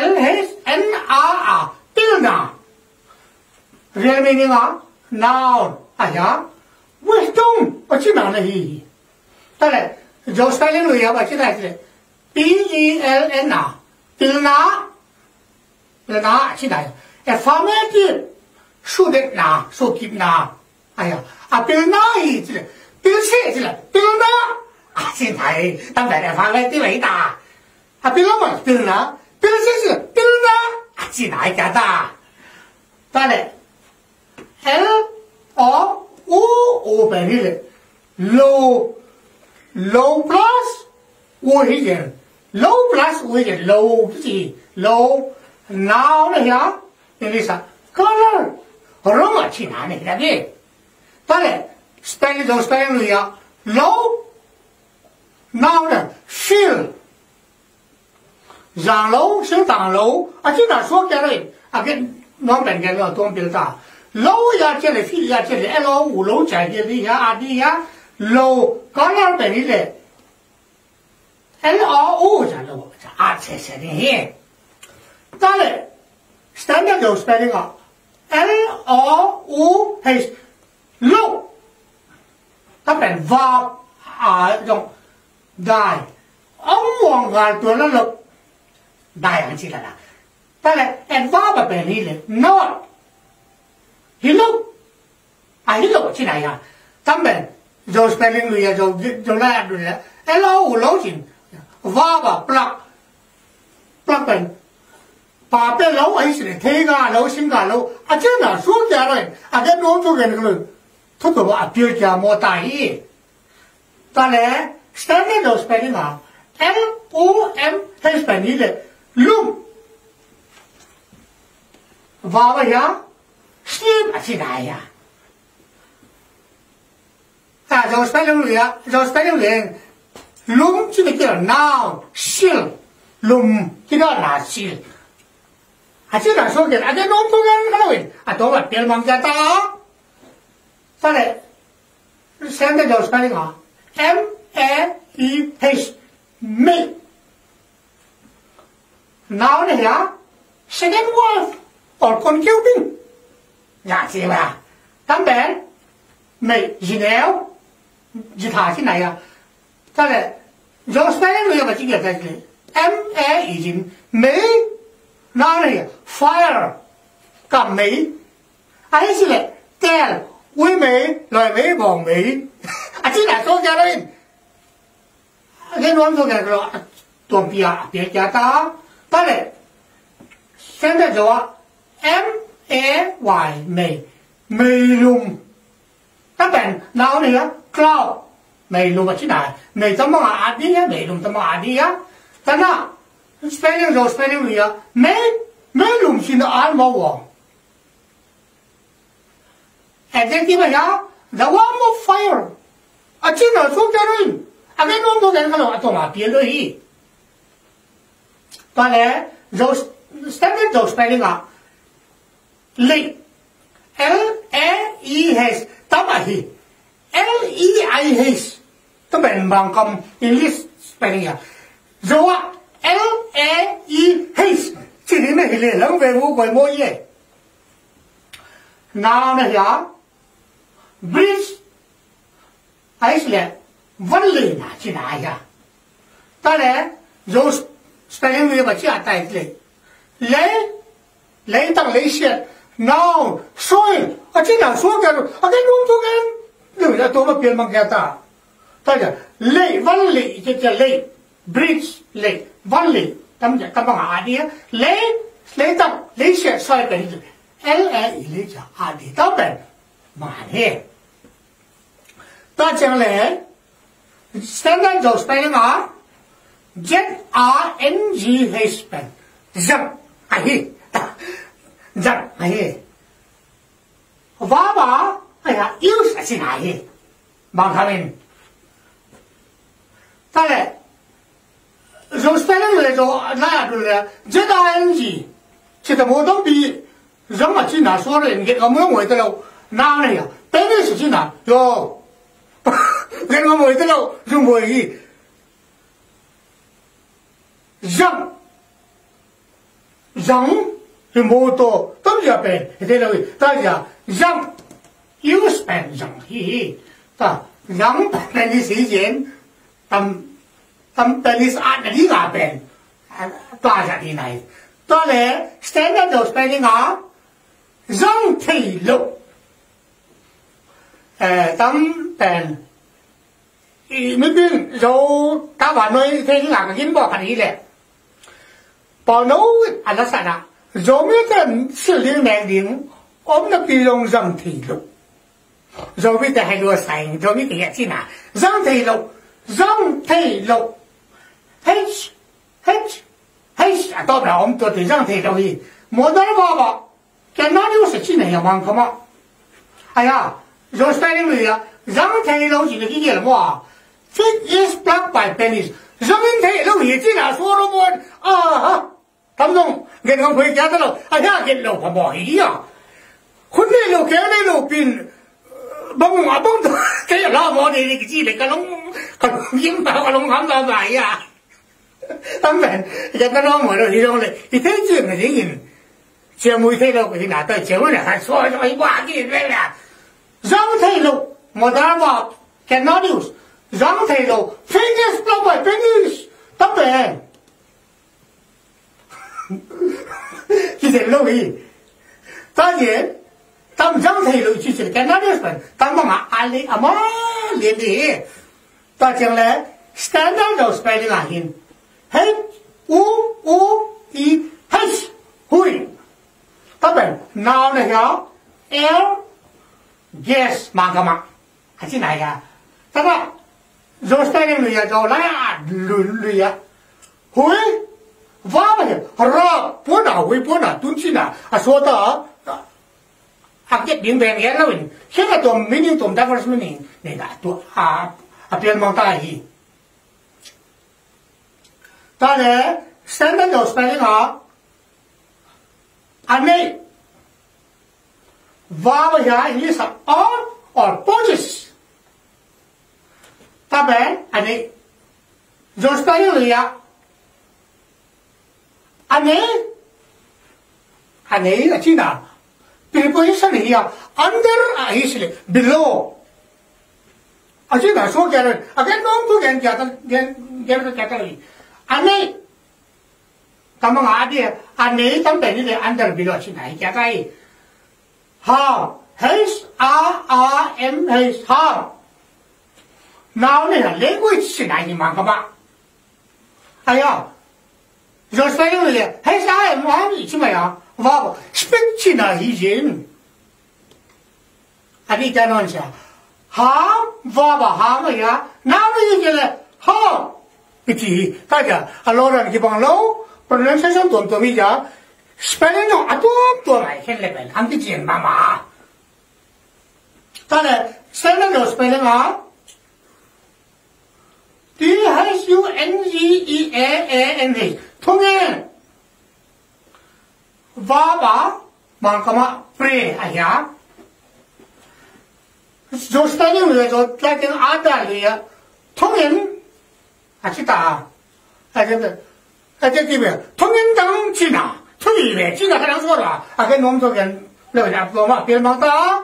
L H N A A bill na real meaning à noun à ya wisdom ở trên nào này hi đó là rồi spelling rồi à bà chỉ là B E L N A bill na bill na chỉ là affirmative should na so keep na aya a bil na hi chi bil che chi la bil na a xin thầy tâm đại affirmative vậy ta. A bil ma bil na bil che chi bil na a chi nai ka ta? Ta le l, o, u o bên đi le low low plus, u hi gen low plus, u hi gen low cái gì? Low now này nhá Elisa, color. Roma china ne lagi. Tale, spelling do spelling ya. Low. Now the shield. giảng lâu sinh tàng lâu à chứ là số cái này à cái nó bệnh cái nó toàn biểu ta lâu ya chỉ là phi ya chỉ là l u lâu chạy đi đi ya à đi ya lâu có nó bệnh đi đấy l o u chả lâu à thế thế đi, ta Tale, standard dầu spelling up. L O U H. Lâu các bạn vào à, ở trong đài. Ông hoàng ngài tôi là lực. Đài anh chị là là ta là em vào bà bè đi là nó hi lâu à hi lâu chị này à. Các bạn dầu spelling lui à dầu dầu là rồi là L O U lâu chị vào bà plug plug bạn 把别老爱心的，天干老心干老，啊，这哪说家了？啊，这农村人那个，他都啊，别家没大意。当然，三年老是白领啊，M O M 还是白领的，龙，娃娃呀，是不是那呀？啊，老是白领人，老是白领人，龙这个叫哪？姓龙，这个哪姓？Así la so que la de no pongan Halloween. A todo piel manchata. Sale. Sende de spelling a. M A E H me. Now here, second word or concubine. Nhà chị bà. Tắm bé, Mày gì nếu, Gì thả thế này à. sao là do spelling người mà chỉ việc đây. M A E M me nari fire cầm mỹ. Ấy chỉ là tell quý mỹ lời mỹ bọn mỹ. À chỉ là số cho đình. À, cái nói số này đình tuần bia bia gia ta. Ta là xem ra rồi m a y mỹ mỹ lùng các bạn nào này á cloud mỹ lùng mà chỉ này. Mỹ tao mà ăn đi á mỹ lùng tao mà à, đi á. Ta nào spelling zo spelling ria men men lum sin an mo wa adjective ya the warm of fire À chin nó so ta rồi. À men no no den ka no a to ma rồi lo hi ta le zo standard zo spelling a le l e e h tám à hì. l e i h ta ben bang kam english spelling à. Rồi e i h. Chỉ đến này liền lắm, về vô quầy môi gì nào này bridge. Iceland vẫn chỉ nà ya ta lẽ dù spelling về mà chỉ à tại lì lấy lấy tăng lấy xe nào soi ở trên nào xuống cái ở cái đúng chỗ cái là tôi mà biến bằng cái ta. Ta lẽ lì vẫn chỉ chỉ lì bridge lì văn lý, tâm giờ tâm bằng hạ đi lấy lấy tập lấy sẽ soi cái gì l e lý cho hạ đi tao bền. Mà thế ta chẳng lẽ, standard dầu spelling à z a n g h spell giật ai giật ai vá vá ai là yêu sẽ xin ai bằng thằng mình. Ta lại rồi spelling rồi rồi là rồi là rất là anh gì chỉ là một đồng bị giống mà chỉ là số rồi cái ông mới tới đâu nào này à bé này chỉ là yo cái ông mới tới đâu dùng mồi gì rằng rằng thì mô tô tâm giờ bền thế là ta giờ rằng yêu bền rằng hi ta rằng bền đi sĩ diện tâm tâm bền đi sát là đi gà bền tòa ra đi này. Ta lẽ standard of spelling á rằng thì lộ ờ, tâm bền mới biết rồi ta bảo nói thế là cái gì bỏ cái gì lẽ bảo nấu ăn nó sao nào rồi biết rằng xử lý mẹ điểm ốm nó bị lông răng thì lộ, rồi biết là hay đua sành rồi biết là gì nào răng thì lục. Răng thì lục hết. Hết. Hết. À tôi bảo ông tôi thì răng thì cái à rồi cái gì mua Fit is blocked by pennies. Răng thì lục gì chỉ là số nó muốn à tâm dung nghe không phải giá đó à cái lầu mà bỏ ý à? Hôm nay lầu cái này lầu pin ờ, bông mà bông cái là bỏ đi, cái gì đấy cái lông cái lông yếm vào cái lông hám vậy tambe yata no mo ri ro le i te ju me ri in che mu te lo ki na ta che wo na ha so so i wa ki le la zong te lo mo da wa can not use zong te lo fingers blow by fingers tambe ki se lo i ta ye tam zong te lo chi che can not use ban tam ma ali ama le ni ta chang le standard of spelling là hình hen, u, u, i, hens, hui. Tapen, nou ne ga, er, yes, mangama. Hachi na ya. Tapa, zosta ne luya, jo la ya, luya. Hui, vabaya, ra, pona, hui pona, tunchina, asota, hakket din ben yer lawin. Sika tom, mining tom, davars mining, nega, tu, a, a, a, a, a, a, a, a, a, là tụi mình những tụi ta có mình này là tụi à à biến mang ta gì ta lẽ standard of spelling à anh ấy vá mà ya English on or purchase Tabe, ane, Jostayo ya, ane, ane, achina, preposition here, under is below. Achina, so get it. Again, don't to get get ani kamang adi ani tam beni de under bilo chi nai kya kai ha his a a, m his ha now ne language chi nai ni mang ka ba aya rồi sai rồi liền hay sao em nói gì chứ mày à vào speak chi là gì gì à đi cho nó sao hả? Vào bà hả nào nó gì vậy hả? piti kaya aloran ki lâu? Pronunciation tuan tuan mija spelling nó no atup tuan ai hen level mà mà? Mama tane spelling nó spelling à? t h u n g e a a n h 통해 바바 만까마 프레 아야 조스타니 위에서 딱히 아다리야 통행 阿去打啊！阿这个阿这个咩？国民党军人，土匪军人，他两错了。阿跟我们做跟老人家做嘛，别忙到。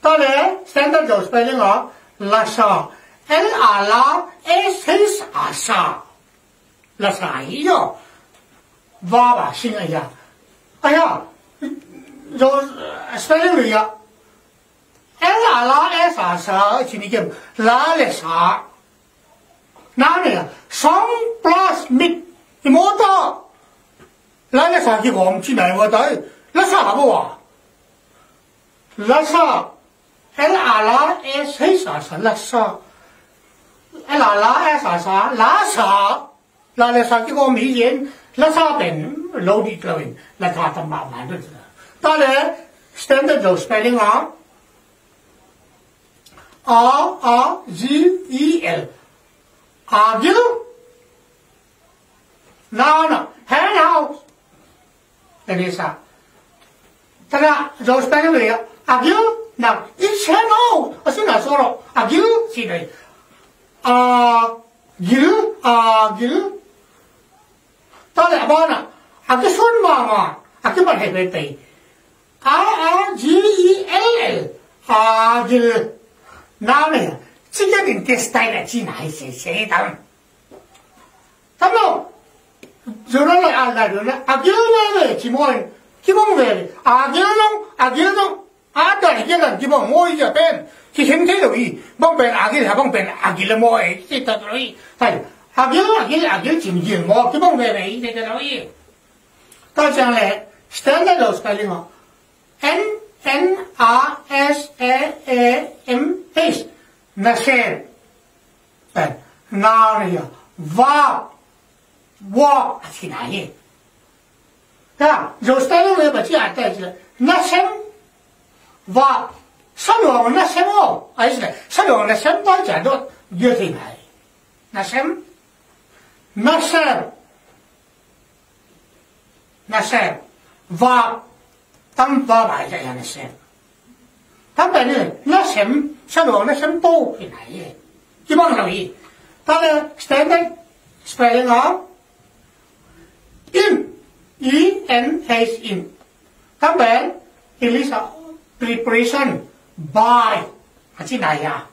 到嘞，三十九岁零二拉萨，El Ala es his 拉萨。拉萨，哎呀，哇吧，心哎呀，哎呀，这三零五呀，El Ala es 拉萨，请你讲拉萨。Nào này song plus mid imoto la le sa chỉ này tới. L A S H A sa la sa là à là mỹ lâu đi là thà tầm bảo mà được. Ta standard dose spelling á. R R G E L argue nào nào hand out là đi sa ta là dose spelling này argue nào ít hand out ở xin là số rồi argue gì đây agil agil ta lại ba nè à cái xuân mà mà 今天你爹带了去哪些谁他们？他们有人来啊来人来啊，别人来去摸人，去摸人啊，别人啊别人啊，但是人去摸摸一下边，去身体留意，帮边啊给他帮边啊给了摸哎，这他留意，他啊别人啊给啊给进去摸，去摸边边这他留意。到将来，standard spelling 哦，N N R S A A M H。नशेर तर नार्य वा 와 지나이. 야, 요스타는 왜 맞지 않다 이제. 나 셈. 와. 설명은 나 셈어. 아니지. 설명은 나 셈도 이제 너 이어서 나이. 나 셈. 나 셈. 나 셈. 와. 땅바 말자 야는 셈. 当然呢，那什三王那什么都会来耶，基本上意，他的 standard spelling of in e n h in，当然 English preparation。by ở này à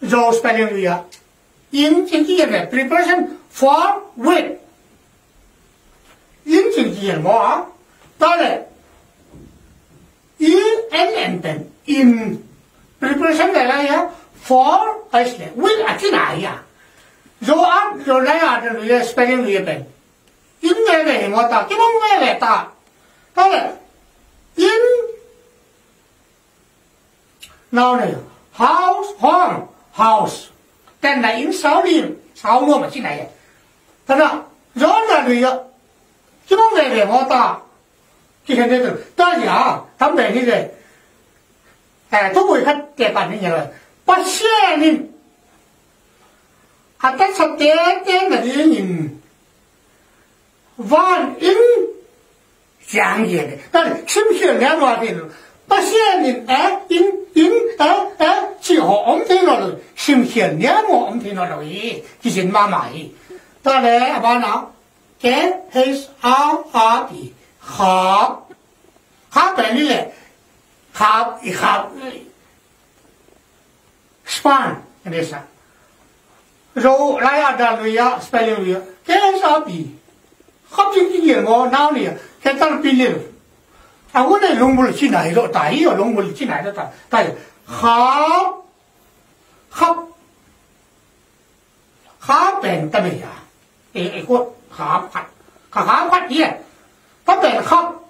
rồi spelling gì à in chính cái này preparation for with in chính cái gì mà đó in. Preparation này là ya for ấy Will with ở này à. Rồi à rồi này à spelling gì bên in này này mà ta cái mong này là ta đó là in. Nào này house home house. Tên là in sáu đi, sáu luôn mà chứ này à. thật ra rõ là gì cái chứ không về về ta cái hiện nay ta giả tấm về cái gì? À tốt buổi khách kể bạn như vậy bắt xe đi à tất sắp tế tế là đi nhìn. Vạn in giảng gì đấy đó là chim xe lẽ loa thì bắt xe à in in à à chỉ họ ông thấy nó rồi? Chim xe lẽ mà ông thấy nó rồi? Chỉ xin mà mày đó là bà nào? Cái hết áo áo bị khó Happenille, hab, ich hab span in esa. So laya da luya spelling luya. Kaya sa api. Hap yung kigil mo nao niya. Kaya tal pilir. Ako na yung mul chinay do tayo yung long mul chinay do tayo. Hap hap hap ben tabi ya. E e ko hap hap hap hap hap hap hap hap hap hap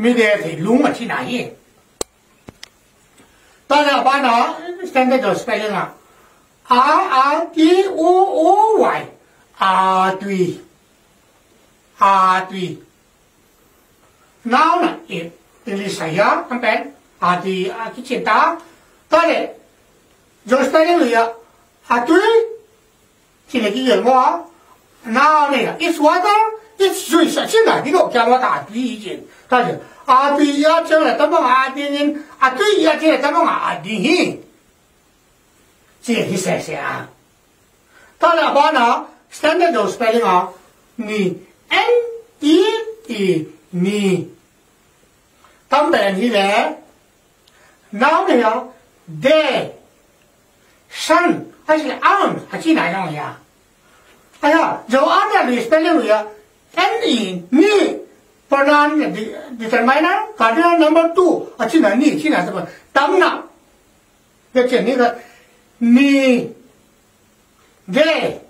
ไม่ได้ถึงลุงมาที่ไหนตอนนั้นบ้านเนาะสแตนดาร์ดสเปลลิ่งอ่ะ R R T O O Y R ตุย R ตุย now นะเอ๊ะเป็นลิสายาทั้งเป็น R ตุย R ที่เช่นตาตอนนั้นจอสเปลลิ่งเลยอ่ะ R ตุยที่เล็กที่เยอะกว่า now เนี่ย is water 你睡下去了，你都讲我大比一斤，他说，阿比呀，进来咱么阿弟人，阿对呀，进来咱么阿弟呢，这是想想啊，他俩把呢？三在都是白领啊，你 N D D 你，当白领的，哪个呀 d a y 上还是 on 还是哪样呀？哎呀，就按照你白领呀。，n e 你。pronoun determiner cardinal number two 啊，进来你进来什么？当然，要讲那个。ni de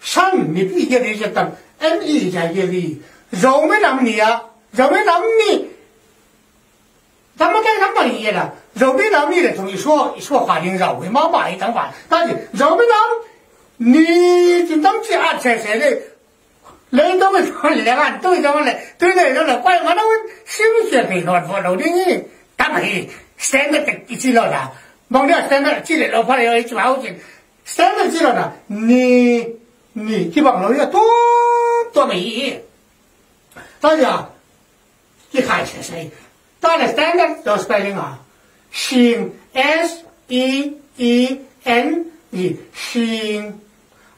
san ni pi ge de je tam en i ja ge li zo me nam ni ya zo me nam ni 咱们在他们里了，肉没nam 你的同意说说话领绕为毛嘛一张话，但是肉没 nam 你就当家才才的。 人都会说两岸都怎么来，对那人了，怪我那我心血配合做老的，他们现在的一起了的。mong dia standard chỉ để đâu phải là chú áo chỉ standard chỉ là ni ni cái bằng nói là tốt tốt mỹ ta giờ cái khai sẽ say ta là standard cho spelling à xin s e e n e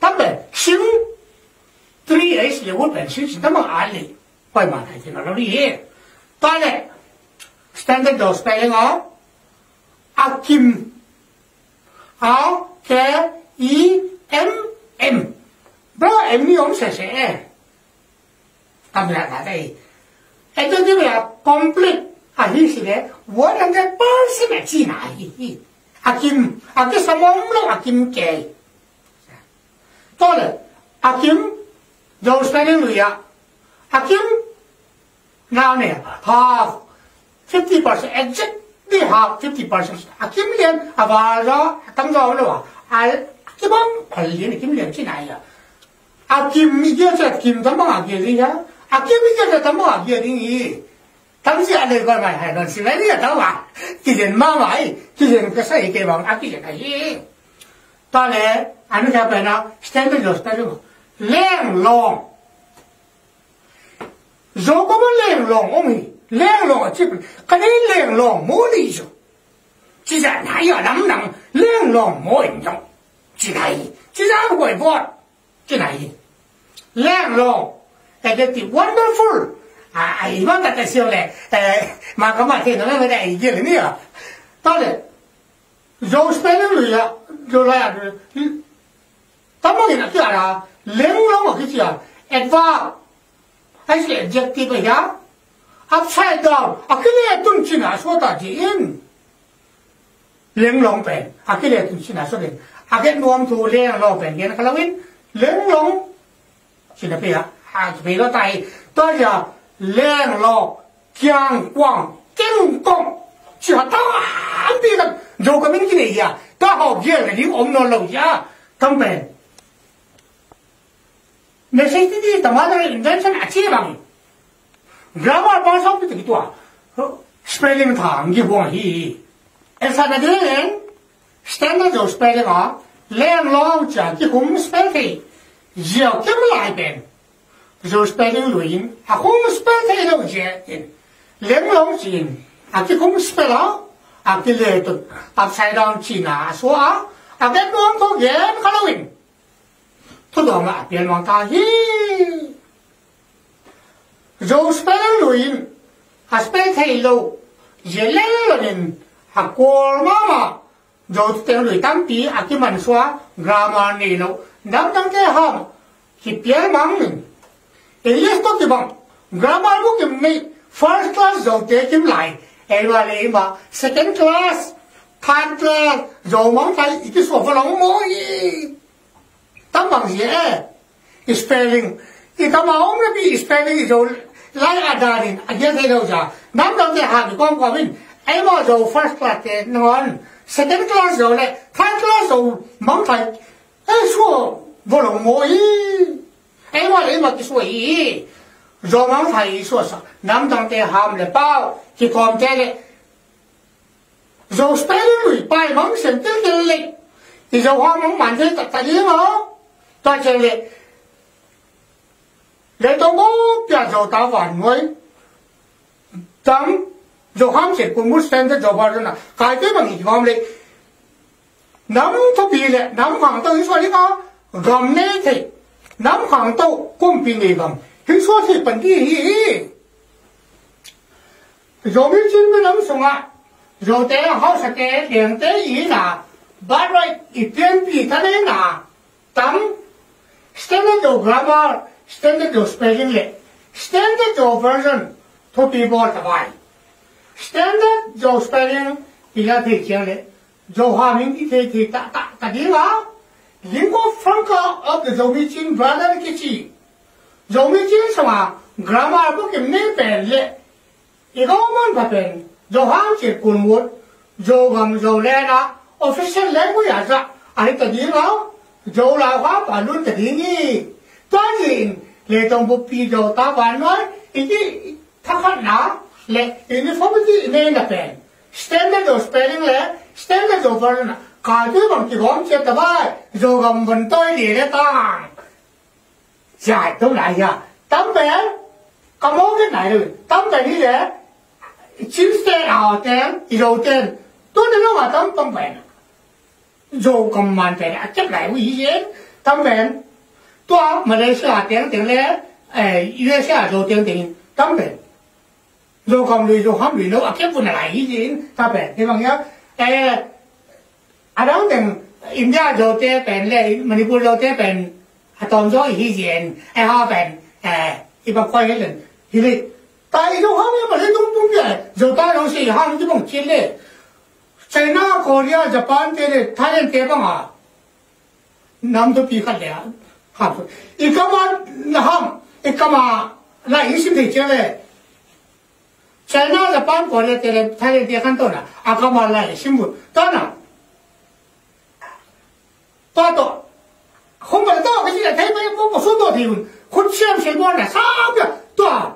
他们心，three S 的我本身是怎么阿的，快嘛来听到了的，当然，standard spelling 啊，阿金。A K I M M bro em ni om sẽ sẽ tâm là là đây em tôi nói là complete à hi gì đấy what am the person là chi nào hi à kim à cái sao mong lo à kim kề đó Tole, akim dousmeni luya. Akim now ne half 50% exit the half 50% akim len avalra tam ga ona al akibam khalli ni kim len chi nai ya. Akim mi ge cha kim tam ma ge ri ya. Akim mi ge cha tam ma ge ri ni. Tam si ale ga mai hai don si lai ya ta wa. Ki len ma mai ki len ka sai ke bang akim ya ka yi. Ta le あのやっぱりな、下目の二人も、レ龙。如果不恋龙，我们恋龙这不，可能恋龙没理想，只是他要能不能恋龙没运动，只来一，只让回报，只来一，恋龙，那个 the wonderful。あ、今だったですよね。えー、まあ、頑張って、のめで、いけるねよ。だれ、上司ペルルや、上司ペルル、tamo ki na ti ara leng long ki ti ara adverb ai se adjective ya upside down. Akile tun china so ta ji in. Leng long pen akile tun china so den aket nuam thu leng long pen gen kalawin leng long china bây giờ? À, ha pe lo tai to ya leng long jiang guang jing gong chỉ tao ăn đi là rồi cái mình cái này ya ta học gì là đi ông nó lâu ya thằng bé necessity the mother invention achieve bằng. Grammar ba sao bị tự tua spelling thang gì buông hi esa na den standard of spelling à lên long chả cái cũng spell thì. Giờ cái lại bên rồi spelling luyện à cũng spell thì đâu chứ lên long chín à cái cũng spell à à cái lệ tụt upside down chín à số là đó hoàng ta hi rồi spelling luyện à spell thì lâu dễ lên lên à qua mà rồi tiếng lưỡi tăng tí à cái mình xóa grammar này nó nắm tăng cái hàm thì biến mang mình. English tốt thì bằng grammar book kim này first class rồi tế kim lại. Em là lấy mà, second class, third class rồi mong thấy cái số phận lòng mỗi tấm bằng gì ấy spelling. Thì tấm ông nó bị spelling rồi lại ở đà đi anh giờ thấy đâu ra nắm đồng thì hàm con qua mình em mà rồi first class thì ngon second class rồi này third class rồi mong phải, ấy số vô lòng mỗi em mà lấy mà cái số ý rồi mong thấy số sao nắm đồng thì hàm là bao thì còn cái này rồi spelling rồi bài mong xem tiếng cái lịch thì rồi hoa mong bản thế tất cả gì mà ta chơi lịch để tôi bố bây giờ tao vẫn mới tấm rồi ham sẽ cùng một xem cho vào rồi nè à. cái cái bằng gì ngon đấy nắm thọ bì lệ, nắm khoảng tôi số đi có. Gầm nè thì, nắm khoảng tôi cũng bị này gầm. Cái số thì bản đi rồi mới chín mới nắm xong à rồi té họ sẽ té liền té ý là bắt rồi ít tiền bị thế này là extended your grammar, extended your speaking leg, extended your operation to people at the time. Extended your speaking bila teaching Joha Mingi Tati Tadiwa, Lingo Franco of the Zomichin brother Kichi. Zomichin Sama, grammar book in Napen Le, Igoman Papen, Johan Chirkunwood, Jogam Jolena, official language as a Aitadiwa. Di na jo la wa pa lu ta nhiên le tong bu pi jo ta ba nói iki thắc na le uniformity ne na pen standard of spelling le standard of version cả thứ bằng chỉ gom chết tập ai gom vẫn tôi để ta giải tôi lại ya tấm bé, có món cái này rồi, tấm bé như thế chính xe nào tên đầu tên tôi đến lúc mà tấm tấm bé rồi còn màn phải đã chấp lại với ý kiến tấm bền, tôi mà đây sẽ tiếng tiếng lẽ ấy đây sẽ rồi tiếng tiếng tấm bền, rồi còn lùi rồi không lùi đâu à cái phần này ý kiến ta bền thì bằng nhá ê à đó đừng India rồi thế bên lệ Manipur rồi thế bên à tóm gió ý kiến à họ bên à ít bao quay lên thì vì tại đâu không mà lên đúng đúng vậy rồi ta nó sẽ hàng chứ bằng chiến lệ China, Korea, Japan tere Thailand teba nga. Nam to pi khat leya. Ha. Ikama naham, ikama la isim de chele. China, Japan, Korea tere Thailand te kan to na. Akama la isim bu. To na. Pa to. Không phải to cái gì là thấy mấy có một số đồ thì không xem xem qua là sao kìa. To.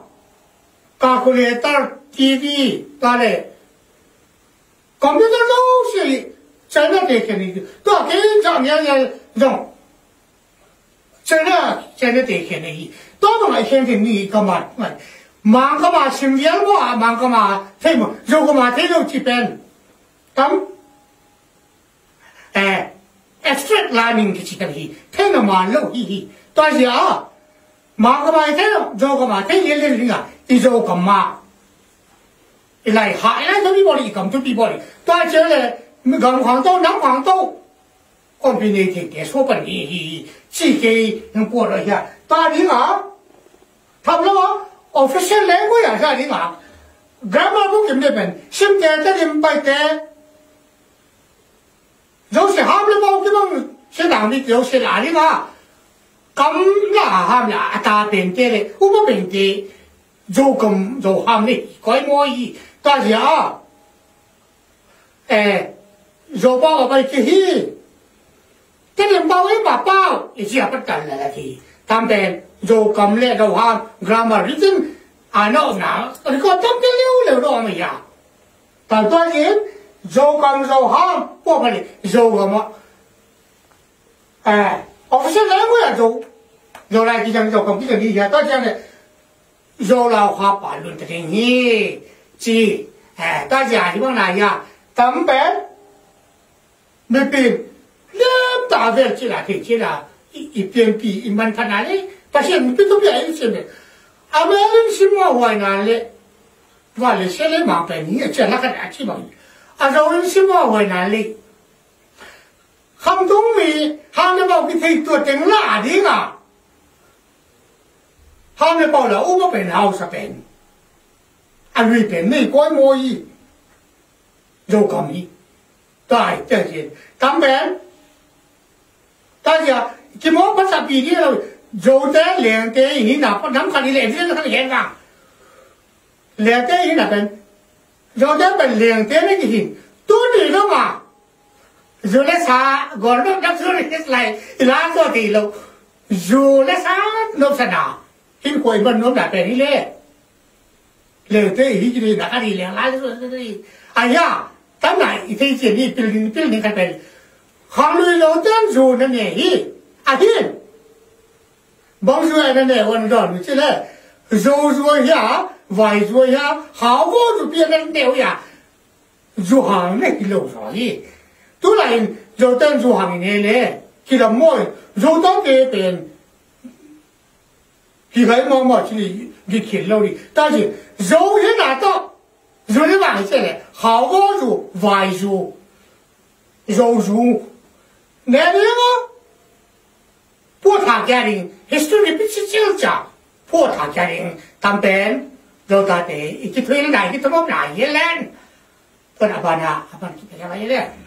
Ta có lẽ ta TV ta này ကွန်ပျူတာလုံးရှိလေချိုင်းနဲ့တခင်နေတော့ခင်းချောင်းများများတော့ချိုင်းနဲ့ချိုင်းနဲ့တခင်နေတော့တော့အခင်ခင်မိကမမာကမရှင်ပြန်ဘောအမာကမထိမရုပ်ကမထိလို့ချိပန်းတမ်အဲ abstract learning ကချိတပြီထဲမှာလို့ဟီဟီတော့ရာမာကမထဲတော့ရုပ်ကမထိလေးလေးကဒီရုပ်ကမ lại hại lại tôi đi bỏ đi cầm tôi đi bỏ đi tôi chơi là gần khoảng đâu nắm khoảng đâu con bên này thì để số bẩn đi chỉ cái nó bỏ rồi nha ta đi ngã thầm lắm á. Official language là ra đi ngã grammar book im đệm sim tè tè im bay tè dấu sẽ ham lắm bao cái bằng sẽ làm đi dấu sẽ làm đi ngã cầm là ham là ta bên tè này, không có bên tè dấu cầm dấu ham đi. Coi gì ta ya e jo ba ga ba ki hi. Te le ba we ba pa i si apat kan la la ki tam te jo kam le do ha grammar reason. A no na ri ko tam te le le do ma ya ta to ye jo kam jo ha po ba le jo ga ma e official le mo ya jo jo la ki jang jo kam ki ni ya ta jang le 有老花把论的定义。chỉ, hè ta giả như bằng này nha tấm bé. Mê pin lớp tà về chỉ là thì chỉ là ý tiền pi ý man thân này ta sẽ mê pin tốt lại ý xem này. À mà lên xin mua hoài nà lệ. Và lệ sẽ lấy mạng bè nhỉ chỉ là cái đại chỉ bằng à rồi lên xin mua hoài nào lệ. Không đúng mì hàng này bảo cái thầy tuột tiếng lạ đi ngà hàng này bảo là u mà nào hao sa 安瑞平内关我意，肉高米，大这些，当然，大家怎么不是比例了？肉在两边，你哪不能看你两边看两个，两边你哪边，肉在本两边那个行，都你了嘛？dù là xa gọi nó đắp xuống này lại lá có thì lâu dù là xa nó sẽ nào khi quầy bên nó đã về đi lên le te hi ji na ka ri le la le a ya ta na i te ji ni pil ni pil ni ka pe ha lu lo tan zu na ne hi a hi bong zu na ne won do ni chi le zo zo ya vai zo ya ha wo zu pia na ne ya zu ha ne ki lo sa hi tu lai zo tan zu ha ni le ki la mo zo tan te pen ki mong mỏi chỉ đi khiển lâu đi ta chỉ dấu thế nào đó rồi cái bảng xe này hảo có dù vài dù dầu dù nè đi mà bộ thả gia đình history bị chỉ chịu trả bộ thả gia đình tam bên rồi ta để cái thuê này cái tấm này vậy lên tôi đã bàn à bàn cái cái này lên son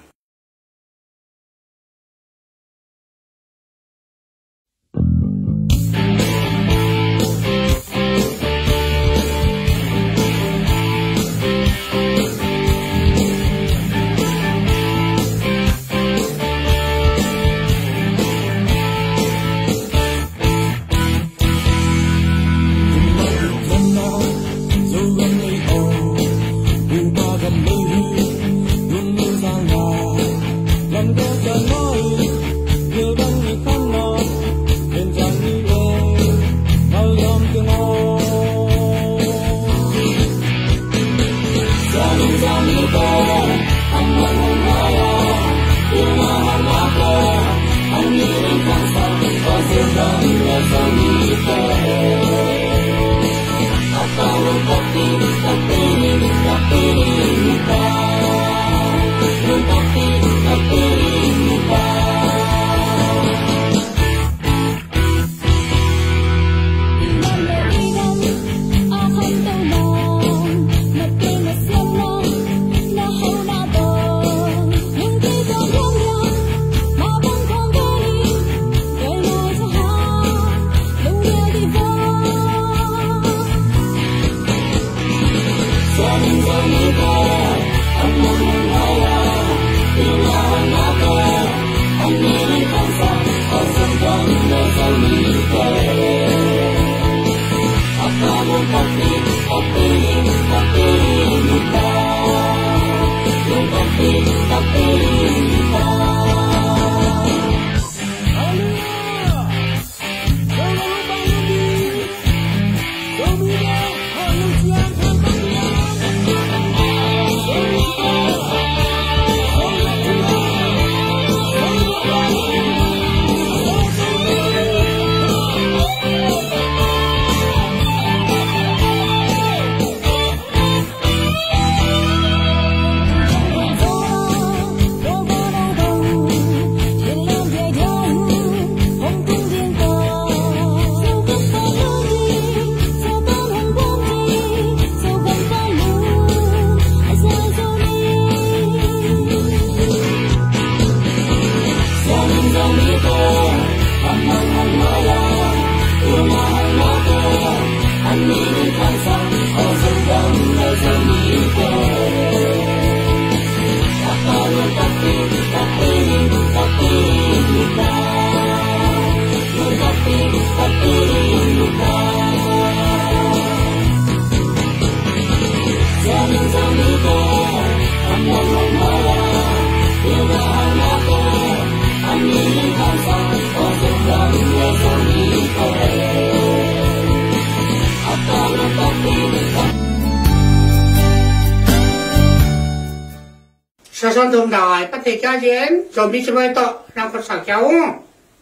đài bắt thị cha diễn rồi bị chơi to làm con sạc cháu,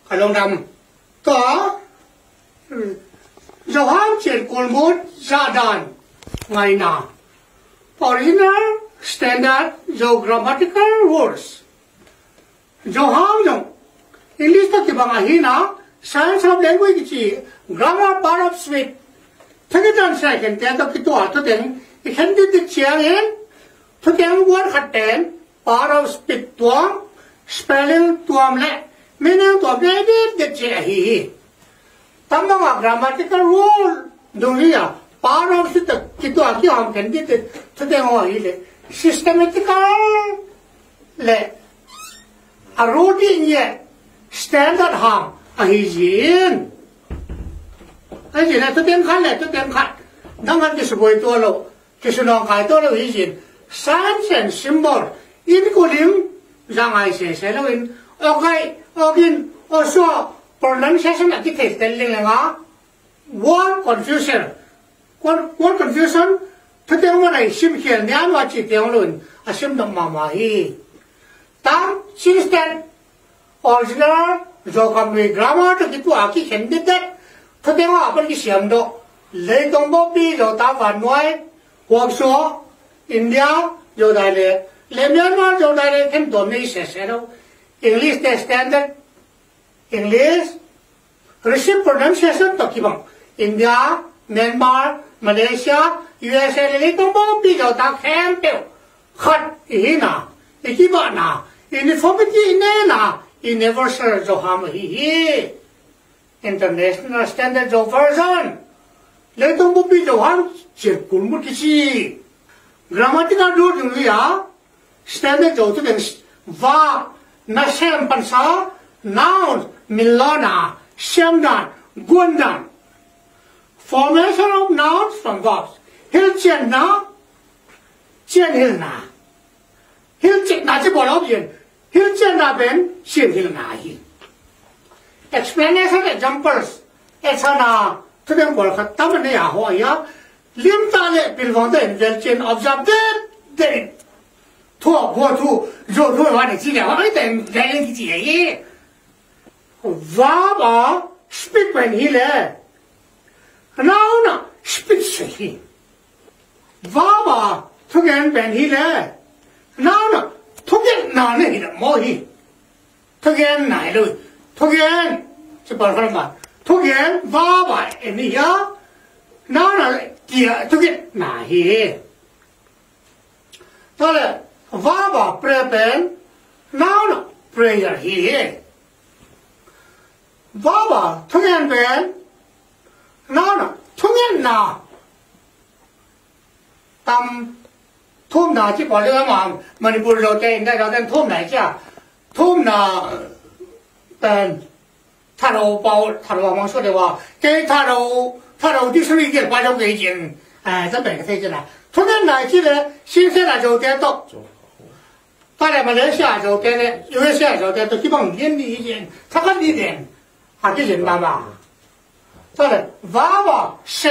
cả lông đầm. Có rồi ham chuyện cồn mốt ra đàn ngày nào original, standard rồi grammatical words. Rồi ham rồi English ta kibang ahina science of language chi grammar part of speech thế cái second te to kitu ato den ikhen dit chiang en to keng word khaten part of speech tuam spelling tuam le meaning tuam le dit dit chi hi tamang grammatical rule dunia part of speech kitu aki ham ken dit to den ho hi le systematical le a routine ye standard ham a hi jin a jin na to den khan le to den khan nang han ki sboi to lo ki sunong kai to lo hi jin signs and symbol in ko lim rằng ai sẽ sẽ lo in okay ogin also pronunciation at the telling nga word confusion. War confusion. Thế them when này sim here nhà wa chỉ tiếng luôn. À a sim dong mà ma hi tam system original, do cầm về grammar to kitu aki khendi det to them wa bên cái xem đó lấy đồng bộ bi do ta phản nói hoặc số india rồi đại lệ. Le Leonor de una Reckon English the Standard, English, Russian pronunciation document, India, Myanmar इन्हें ना यूनिवर्सल जो हम ही ही इंटरनेशनल कुल standard जो तो den va na sem pansa noun milona semdan gundan formation of nouns from verbs hil chen na chen hil na hil chen na chỉ bỏ lỡ biển Hilchen na ben shin hil na hi. Explanation examples. Esa na tudem bol khat tam ne ya ho ya. Lim 脱破土，肉肉往里挤点，我们等来人给解耶。娃娃是被管理了，老呢是被谁？娃娃他给人管理了，老呢他给哪里的毛衣？他给人哪路？他给人这包括了嘛？他给人娃娃哎你呀，老呢第二他给哪些？到了。là va bài prepare nó là prayer hi va bài thực hiện bên nó là thực hiện nào tâm thôm nào chỉ bỏ lỡ mà mình bùn rồi tên đây đó tên thôm này chứ thôm nào tên thà đâu bao thà đâu mang số đấyว่าcái thà đâu thà đâu đi xử lý cái quan trọng cái chuyện à这边个这个啦从那来起来新鲜的酒店 到当然马来西亚酒店呢有些酒店都基本年的一点他看地点啊这人嘛嘛当然娃娃是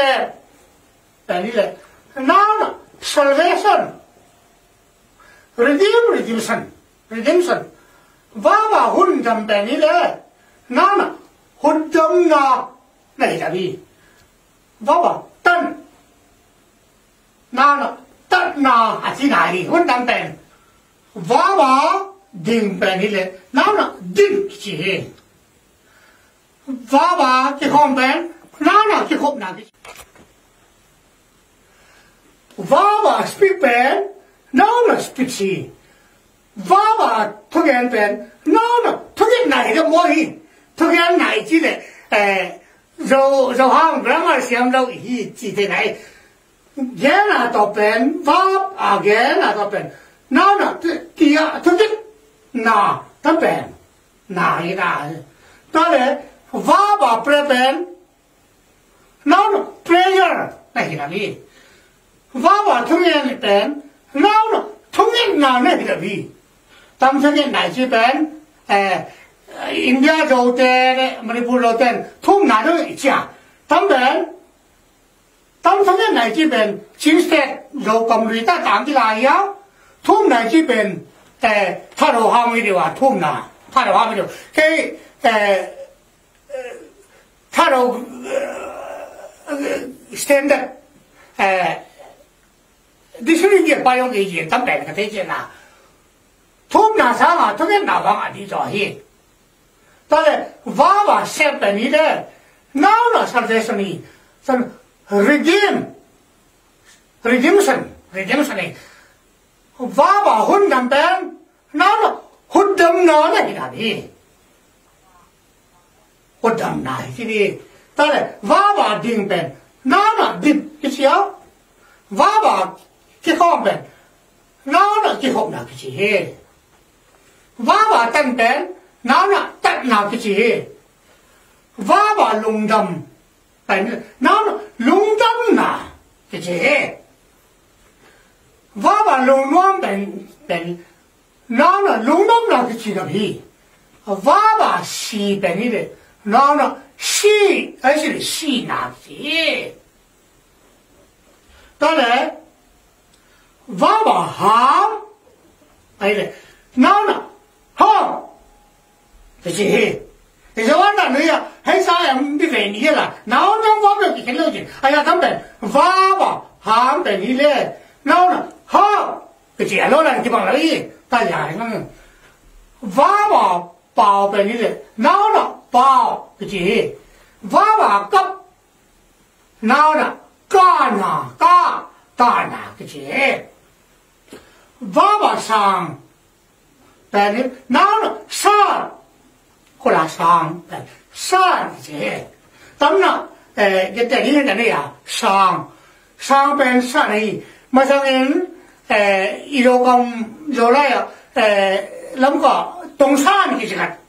等于了那呢 salvation redeem redemption redemption va va hun dam pe ni le na na hun dam na này là gì va va tân na na tân na à chỉ này hun dam pe Va va ding pe ni le na na ding chỉ he va va cái khom pe na na cái không na cái va va speak pe nó là speak gì va va thực hiện bên nó là thực hiện này đó mỗi thực hiện này chỉ là ờ rồi rồi hàng ra mà xem đâu hi chỉ thế này ghé là tập bên va à ghé là tập bên nó là kia thực hiện na tập bên này là đó là va va pre bên nó là prayer. Này là gì? Va va thực hiện bên nào nó thống nhất nào này là vì tâm thống này chứ bên ờ, India rồi thế Manipur rồi thế thông nào đó chả tâm bên tâm thống nhất này chứ bên chính sách rồi cầm lụy ta tạm cái lại á? ทุ่มนายที่เป็น แต่ถ้าเราห้ามไม่ดีว่าทุ่มนาถ้าเราห้ามไม่ดีแค่แต่ถ้าเราสแตนดาร์ดเอ่อดิฉันเรียกไปยังเอเจนต์ตั้งแต่กระเทศนาทุ่มนาสามารถทุกอย่างนาฟังอดีตจ่อเฮแต่ว่าว่าเซฟแต่นี้เด้อ now นะสังเกตนี้สัน redeem redemption redemption เนี่ย va vào hôn đam ben nó là hôn đam nó là gì? Đi hôn này chứ đi. Ta là va vào đinh ben nó là đinh cái gì va vào cái không ben nó là cái hộp nào cái gì? Va vào tân ben nó là tân nào cái gì? Va vào lung đầm. Ben nó là lùng đầm nào cái gì? Và bà lùng nuông ben ben nó là lùng nuông là cái gì đó đi va va xì ben đi đấy nó là xì ấy là xì nào gì? Đó là và bà ham ấy là nó là ham cái gì thì sao anh nói à? Hay sao em đi về như là nó trong vòng được cái lâu gì ai là thằng ben và bà ham ben đi lên nó là ha cái gì đó là cái bằng lấy ta giải nó vá vào bảo bên này nó là bảo cái gì? Vá vào cấp. Nó là ca na ca. Ta na cái gì? Vá vào sang bên này nó là san hoặc là sang san cái gì? Tấm nè cái tên này cái này à? Sang sang bên san này. Mà sang in 诶有个有那个诶那个东山你去看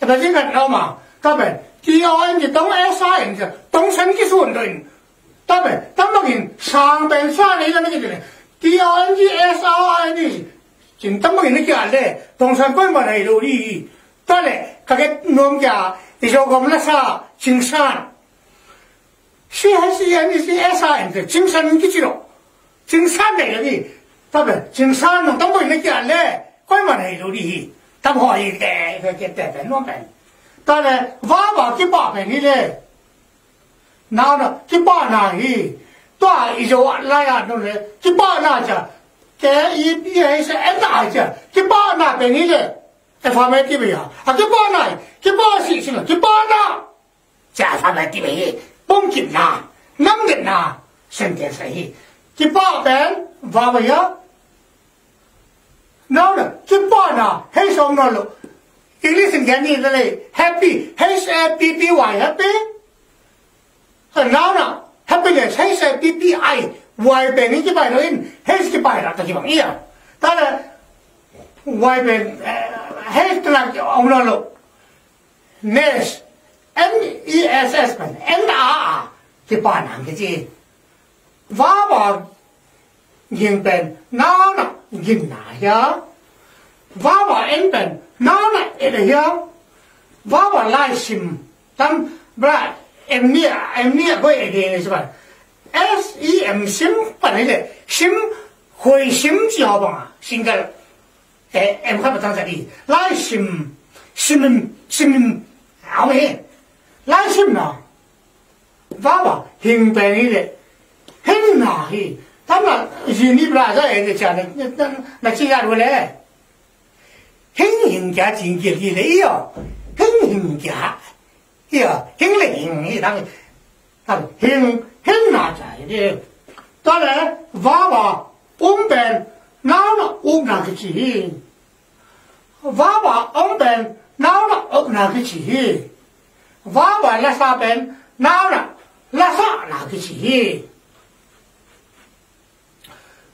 这个应该知道吗咱们 drn 的东 sin 值东山的孙子咱们咱们给上边山来的那个人 drn 的 sin 值咱们给他下嘞东山本部的有利益得嘞他给弄家也叫我们来下金山西然西海 mcsin 值金山 mcg 喽金山买了没 ta bè chính san nó tông bởi nó chả lẽ coi mà này rồi đi. Ta hỏi cái cái cái tệ bè nó ta là vá vào cái bọ bè đi lệ nào nó cái bọ nào đi tòa ý dấu lại à nó lệ cái bọ nào chả? Cái ý ý ấy sẽ ăn lại chả? Cái bọ nào bè đi lệ cái phàm ấy cái bè à? Cái bọ này, cái bọ gì xin là cái bọ nào? Chả phàm ấy cái bè bông chìm nào nắm được nào sinh tiền sẽ hi cái bọ bè vào bây giờ？now là cái bao nào hay xong nó lo English in cái gì đây happy H A P P Y happy now là happiness. H A P P I. Y bên cái bài đó in H cái bài đó cái bằng ý ta là Y bên H là ông nó lo ness N E S S bên N A A cái bài nào cái gì vá vào nhìn nà hiếu vá vào em bên nó là em hiếu vá vào lại sim tâm bà em nia em nia có em gì vậy? S E M sim bản này là sim hồi sim gì hả bằng à xin cái em không bắt tay đi. Lại sim sim sim áo hè lại sim nào? Vá vào hình bên này là hình nào Tama zini blaza ene chane, na chingar wale. Heng hing kya chingir ki le iyo, heng hing kya, iyo, heng le hing i dang, tam heng, heng na chai de. Tale, vava, umben, nana um na ki chi. Vava, umben, nana um na ki chi. Vava, lasa ben, nana, lasa na ki chi.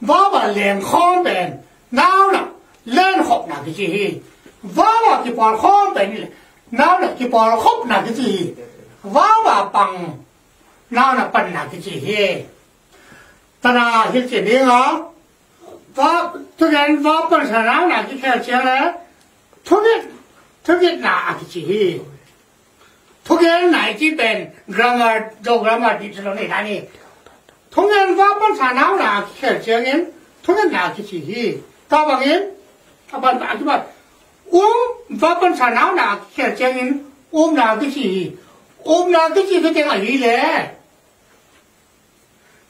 ว่าว่าเลี้ยงข้อเป็นน้าวน่ะเล่นหกหนักิจีว่าว่ากี่ปอนข้อเป็นนี่น้าวน่ะกี่ปอนคบหนักิจีว่าว่าปังน้าวน่ะปันหนักิจีต่นาเห็นเนี้เหรอว่าทุกเย็นว่าปันชนะหนักที่แค่เจ้าเแล้วทุกเนทุกเย็นหากิจีทุกเย็นไหนที่เป็นรังเงาดงรังเงาดิฉันนี่นะนี่ 통연과 번사나오 나기철 정인 통연 나기시히 다방인 다방 마지막 옴과 번사나오 나기철 정인 옴 나기시히 옴 나기시 그때가 이래.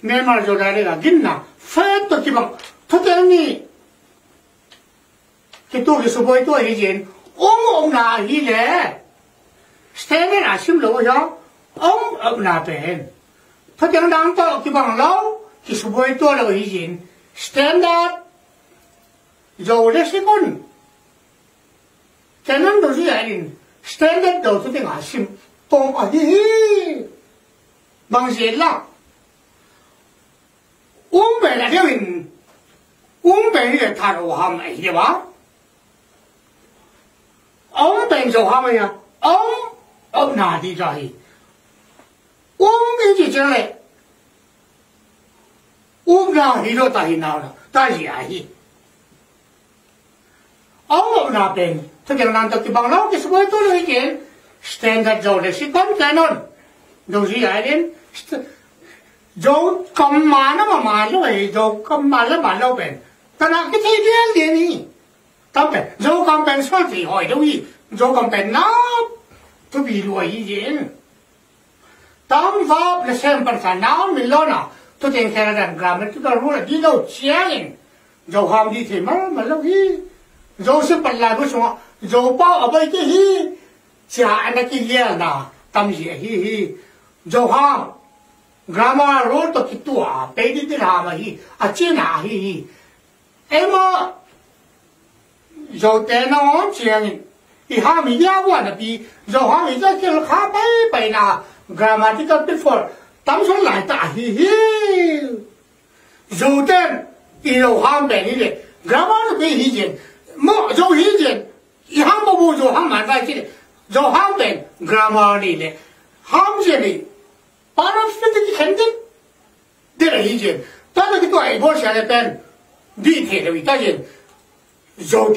내말 조라리가 긴나 셋도 기방 토대니. 그 기토기서 보이도 이진 옴옴나 이래. 스테멘 아심 로요 옴옴나 벤. Tôi là cái gì standard rồi đấy sẽ con cho nên tôi nói standard đầu tôi tiếng à sim tông à đi bằng gì là uống về là theo hình uống về thì thà đồ hàm ấy gì ba ông bệnh rồi hàm ấy à ông ông nào đi rồi này uống nào thì nó nào là tại gì ấy ông ông nào bệnh thế cho nên tôi cái bằng lâu cái số tôi lấy cái standard rồi là sĩ con canon đâu gì ai đến? Dấu cầm mà nó mà mà lúc ấy dấu cầm mà nó mà lâu bền ta nào cái thế kia gì? đi. Tâm bền dấu cầm bền sao thì hỏi đâu gì dấu cầm bền nó, tôi bị lùi gì vậy tâm pháp là xem phần sản não mình lo nào. Tôi tiền khai rằng gà mình chúng ta รู้ là đi đâu chén dấu ham đi thì mà mà lâu hi dấu sẽ bật lại với số dấu bao ở đây cái hi chả anh cái liền nào tâm gì hi hi dấu ham grama ro to kitua pe di ti ha ma hi a che na hi hi e mo zo te na on chiang i ha mi ya wa na bi zo ha mi ja ke kha pe pe na grammatical before tam so lai ta hi hi zo ten i lo ha be ni le grammar be hi jen mo zo hi jen i ha mo bo zo ha ma ba chi zo ha be grammar ni le ham je ni paraphrastic handing để là ý kiến ta là cái tuổi bố sẽ là bên đi thể là vì ta nhìn dầu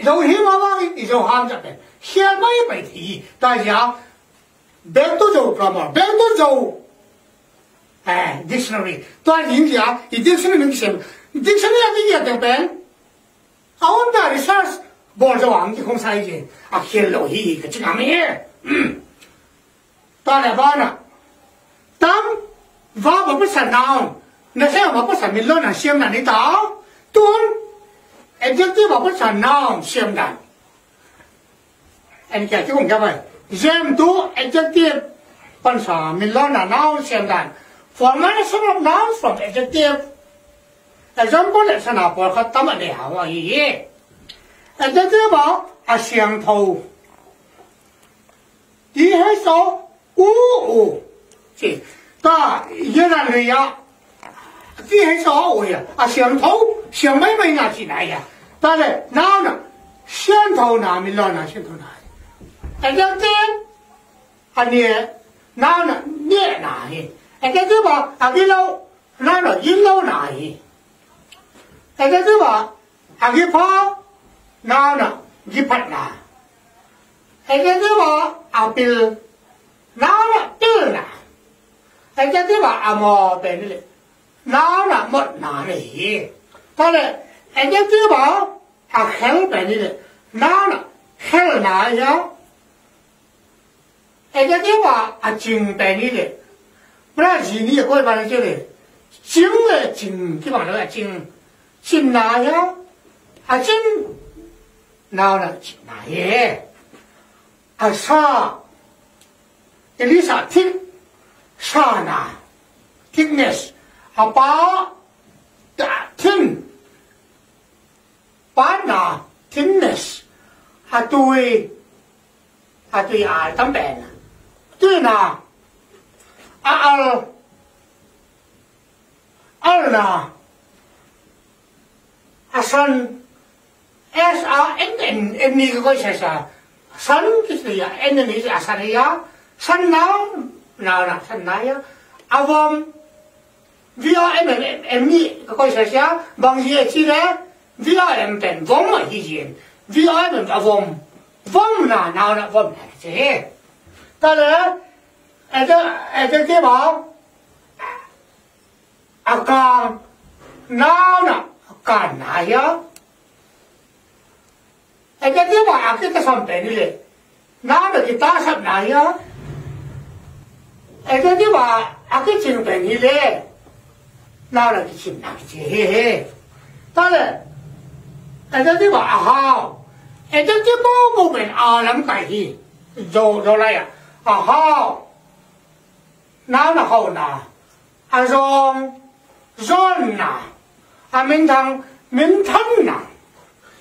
tiền dầu hiếm mà mà thì dầu ham cho bên hiện mấy bài thì ta giả bên tôi dầu grammar bên tôi dầu à dictionary ta nhìn giả thì dictionary mình xem dictionary là cái gì được bên ông ta research bỏ ra hoàng thì không sai gì à hiện lộ hi cái chuyện gì ta là ba nào tam va ba pa sản nào nó sẽ ba pa sản mình lo là xem là đi tao tuôn Adjective opposition noun same time. And kaya cikung kaya Same two adjective pansa milona noun same time. Formation of nouns from adjective. Example là sao nào bỏ khát tâm ở đây hảo ý ye. Adjective bảo a xiang thâu. Đi hết số u u. Chỉ ta yên là người ya. Đi hết số u ya. À xiang thâu xiang mấy mấy ngà chỉ này ya. 但是哪呢？先头哪没了呢？先头哪？哎，这这，啊你哪呢？你哪里？哎，这这吧，啊给老哪呢？一老哪里？哎，这这吧，啊给跑哪呢？一拍哪？哎，这这吧，啊bil哪呢？bil哪？ai cha thế bà à mò bè đi nó là Một nà này ta là ai cha thế bà à khéo bè đi nó là khéo nà ya ai cha thế bà à chừng bè đi bữa nay gì đi coi bà chơi đi chừng là chừng cái bà nó là chừng chừng nà ya à chừng nào là chừng nà ya à sa cái lý sa thích sana thickness apa ta thin pana thinness hatui hatui a tam ben tu na a al al na asan S A N N N ni ko sa sa san kisya N ni sa asariya san na nào là thân nái ya à vâng vì em em em mi, cái coi sao sao bằng gì chi đấy? Vì em bên vong mà gì gì vì em à vong vong là nào là vong là thế ta là ai đó ai đó cái bảo à càng nào là càng nái á ai cái bảo ba cái cái sam pe ni le na da ki ta sap na ya ai cái bảo ba akit chin pe ni le na da ki chin na ki ta he le ai cái dia ba a ha ai cái dia mo mo ben à, lam kai hi zo zo lai à. A ha na na hao na a rong zon na a minh thăng minh thăng na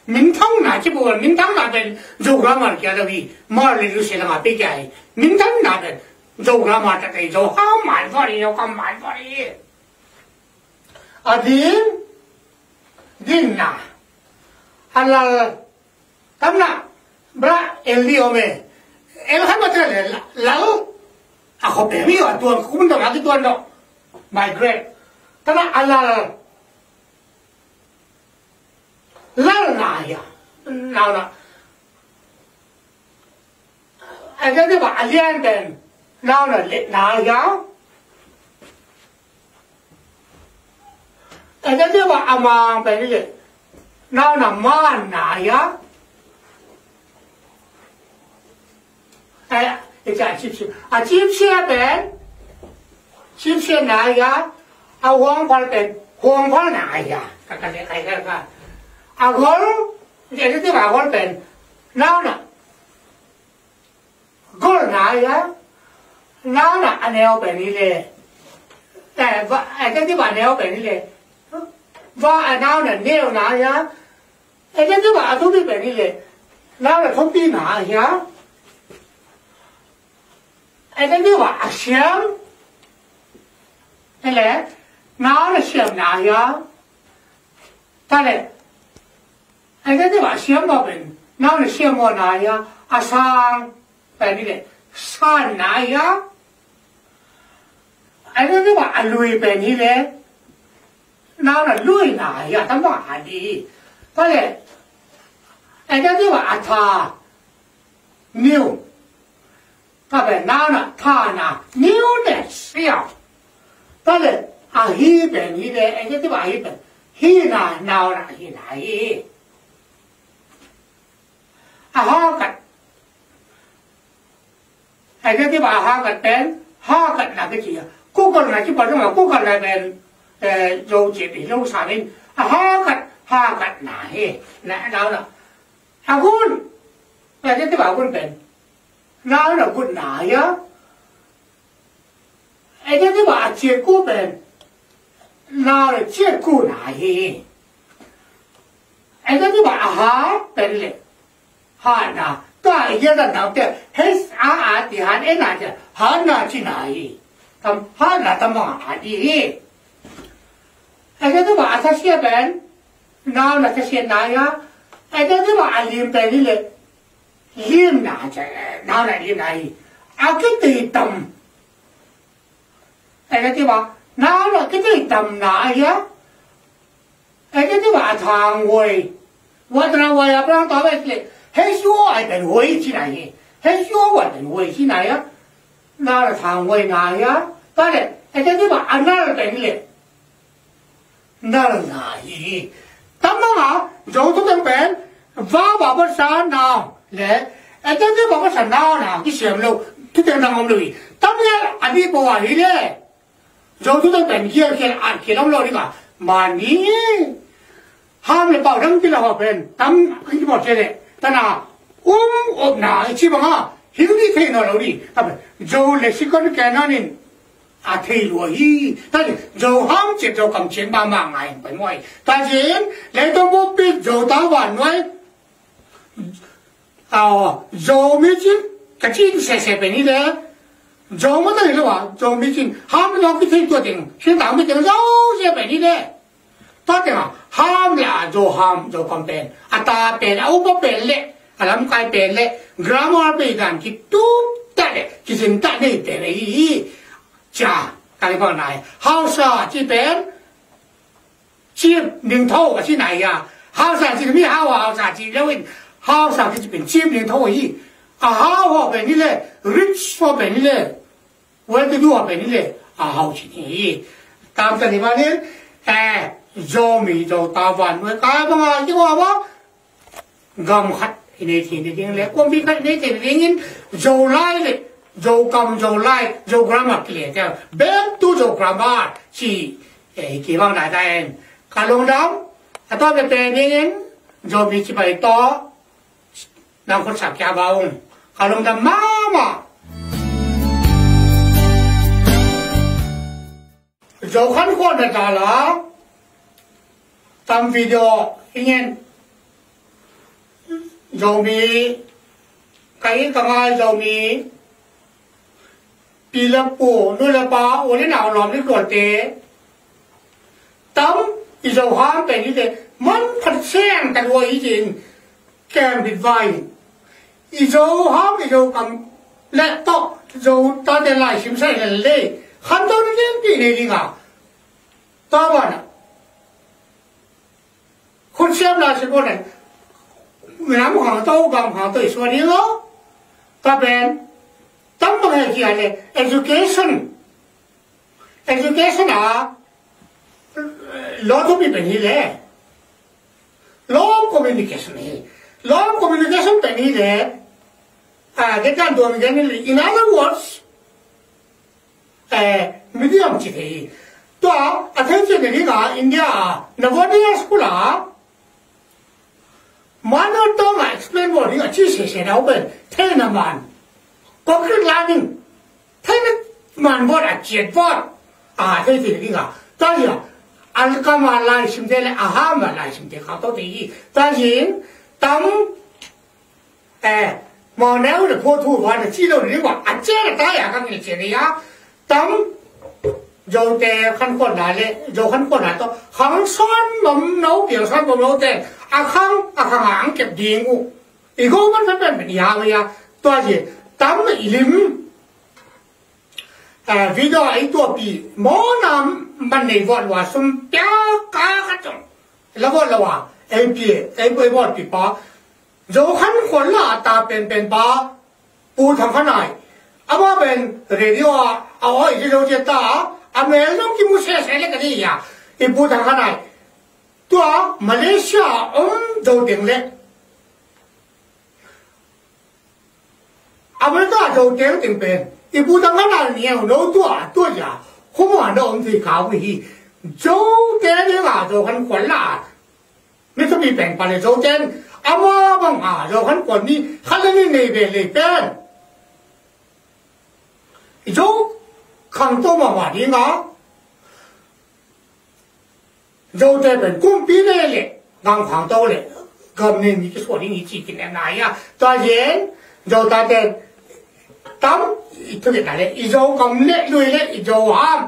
minh thăng na chỉ bộ minh thăng na bên dầu ra mà kia đâu gì. mà lấy được xe là bị cái minh thăng nà đến dầu ra mà cái dầu hao mãi vào đi dầu không mãi vào đi. À din din na alal tamna bra el dio me el han matre lal a hope mi a tuan kundo ma ki tuan do my great tana alal lal na ya na na a ga de ba alian ben na na le na ya a ga de ba ama ben ye 나나 마나야? 에, 이제 아십시오. 아십시오면, 십시오 나야? 아, 원팔면, 원팔 나야. 아까 내가 이거가. 아, 걸? 예를 들면 아, 걸면, 나나. 걸 나야? 나나, 안 해요, 베니래. 에, 아, 근데 안 해요, 베니래. va a nao na neo na ya e de tu ba a tu bi pe ni le nao na thong ti na ya e de tu ba a xiang ne le nao na xiang na ya ta le e de tu ba xiang ba pe nao na xiang mo na ya a sang pe ni le sa na ya အဲ့ဒါကအလွေပဲကြီးလေ 나는 루이나 야 담보 아니 빨리 애자디와 아타 뉴 가베 나나 타나 뉴네스 야 빨리 아히벤 이래 애자디와 아히벤 히나 나오라 히나 이 아하가 애자디와 아하가 땐 하가 나겠지 꼬걸 나지 버리면 꼬걸 나면 요집이 용사민 하갓 하갓 나해 나나 아군 야제때 아군 벤 나나 군 나야 애제때 봐 제고 벤 나를 제고 나해 애제때 봐 아하 벤레 하나 또 이제다 나한테 헬스 아아디 한 애나지 하나 지나이 그럼 하나 담아 아디 này liêm này? À cái tì tầm. Ai cái bảo nào là cái tì tầm nà ya ai cái bảo thằng quầy tôi nói quầy à bang tao biết lệ hết số ai bên quầy chi này? Hết số ai bên quầy chi này á? Nào là thằng quầy nà ya ta lệ ai cái bảo anh nào là bên lệ nào là nà gì tấm mà tôi đang bên va vào bớt sáng nào le e te te ba sa na nào, ki sem lo luôn, te na ngom lo i. Tam ya abi bo wa hi le. Jo tu te ben kia kia an kia lo lo ni mà, mà ni ham le ba dam ti la ho ben tam ki mo che le. Ta na um ob na e chi ba ma hi ni the no lo ni. Ta be jo le si kon ke na nín à thì lùa hi. Ta thì dầu ham chỉ dầu cầm chiến ba mạng này phải ngoài ta chiến lấy tôi muốn biết dầu ta hoàn nói à dầu mới chiến cái chiến sẽ sẽ bên đi đấy. Dầu mới tới rồi dầu mới chiến ham nó cái thiên tôi tiền thiên đạo mới tiền dầu sẽ bên đi đấy. Ta thì mà ham là dầu ham dầu cầm bên à ta bên à upa bên lệ. À làm cái bên lệ. Grammar bên đàn cái tu ta đấy, cái gì ta đây bên ấy Chà, cái con này. Hao sa chi pen. Chi mình thâu cái chi này à. Hao sa chi mi hao hao sa chi đâu好上去这边接边头一，啊好好边你嘞，rich 好边你嘞，我这多边你嘞，啊好去你，当这地方呢，哎，肉米就大碗，我干嘛啊？你话吧，俺们还 ini thi ni ding le ko bi ka ni thi ding in zo lai Dầu zo dầu lai dầu grammar kia ka bên tu dầu grammar chỉ cái ki bang đại da en ka long đóng. A to be tên ding in zo bi chi to. Nang ko sạc kia vào ông. Ka long dam mà ma zo khan là da da la tam video. Ingin dầu bị. Cái cái ai dầu bị. ปีละปูลุละปาโอ้ยหนาวหลอมนี่กอดเตตั้มอีสาวห้ามเป็นนี่เตมันพัดแซงแต่วัวอีจินแกมผิดไวอีสาวห้ามอีสาวกำและตอกโจตาเดลายชิมใส่เห็นเลยขันตัวนี้เปีนี้ดีงว่าตาบ้านคนเสียบลาสิบคนเนี่ยน้ำหางเต้ากำหางตัวส่วนนี้เนาะตาเป็น ka to ti ta yin tam eh mà nếu là phô thu hoa là chỉ đâu đi qua à chế là ta ya cái này chế này ya tam dầu tè khăn quần lại lệ dầu khăn quần lại to khăn ก็ขึ้นล้านหนึ่งถ้ามันมันบ่ได้เจ็ยดบ่อ่าได้สิกี่ก็ได้อี้อันก็มาไล่ชิมเดลอาหามาไล่ชิมเดลเขาต้องดีแต่ยิงตั้งเอ่อมองแล้วเนี่ยพูดถูกว่าเนี่ยที่เราเรียกว่าอันเจ้าตายอะกันเยเจยนี่อะตั้งโยแตขันคนไหนเลยโยขันคนไหนตัวขังซ้อนบ่มเนาเปลี่ยนซ้อนบ่มเนาแต่อาขังอาขังหางเก็บดีงูอีกคนมันเป็นแบบนี้ฮะเวียตัวยิง tam lim à vì đó ấy tua bị mỏ nam mình này vọt vào sum bia cá cái chồng là vọt là vào ấy bị ấy bị vọt bị ba dấu khăn khuẩn là ta bên bên ba bu thằng khăn này à ba bên radio à à ấy cái dấu chết ta à mẹ lông chỉ muốn xe xe là cái gì à ấy bu thằng khăn này tua Malaysia ông dấu tiếng lệ om do ding le a me ta do ding ding pe e bu ta ka nai ni no to a to ya ho ma no om ti ka wi hi jo de ni ga do kan kwan la me to bi bang pa le jo den a ma bang a do kan kwan ni ka le ni ne be le pen jo 看到嘛话的啊，就这边公比来了，俺看到了，今年你就说的你几个年来呀，当然就大家 tam thực hiện này ý dấu công nghệ đuôi lệ ý dấu ham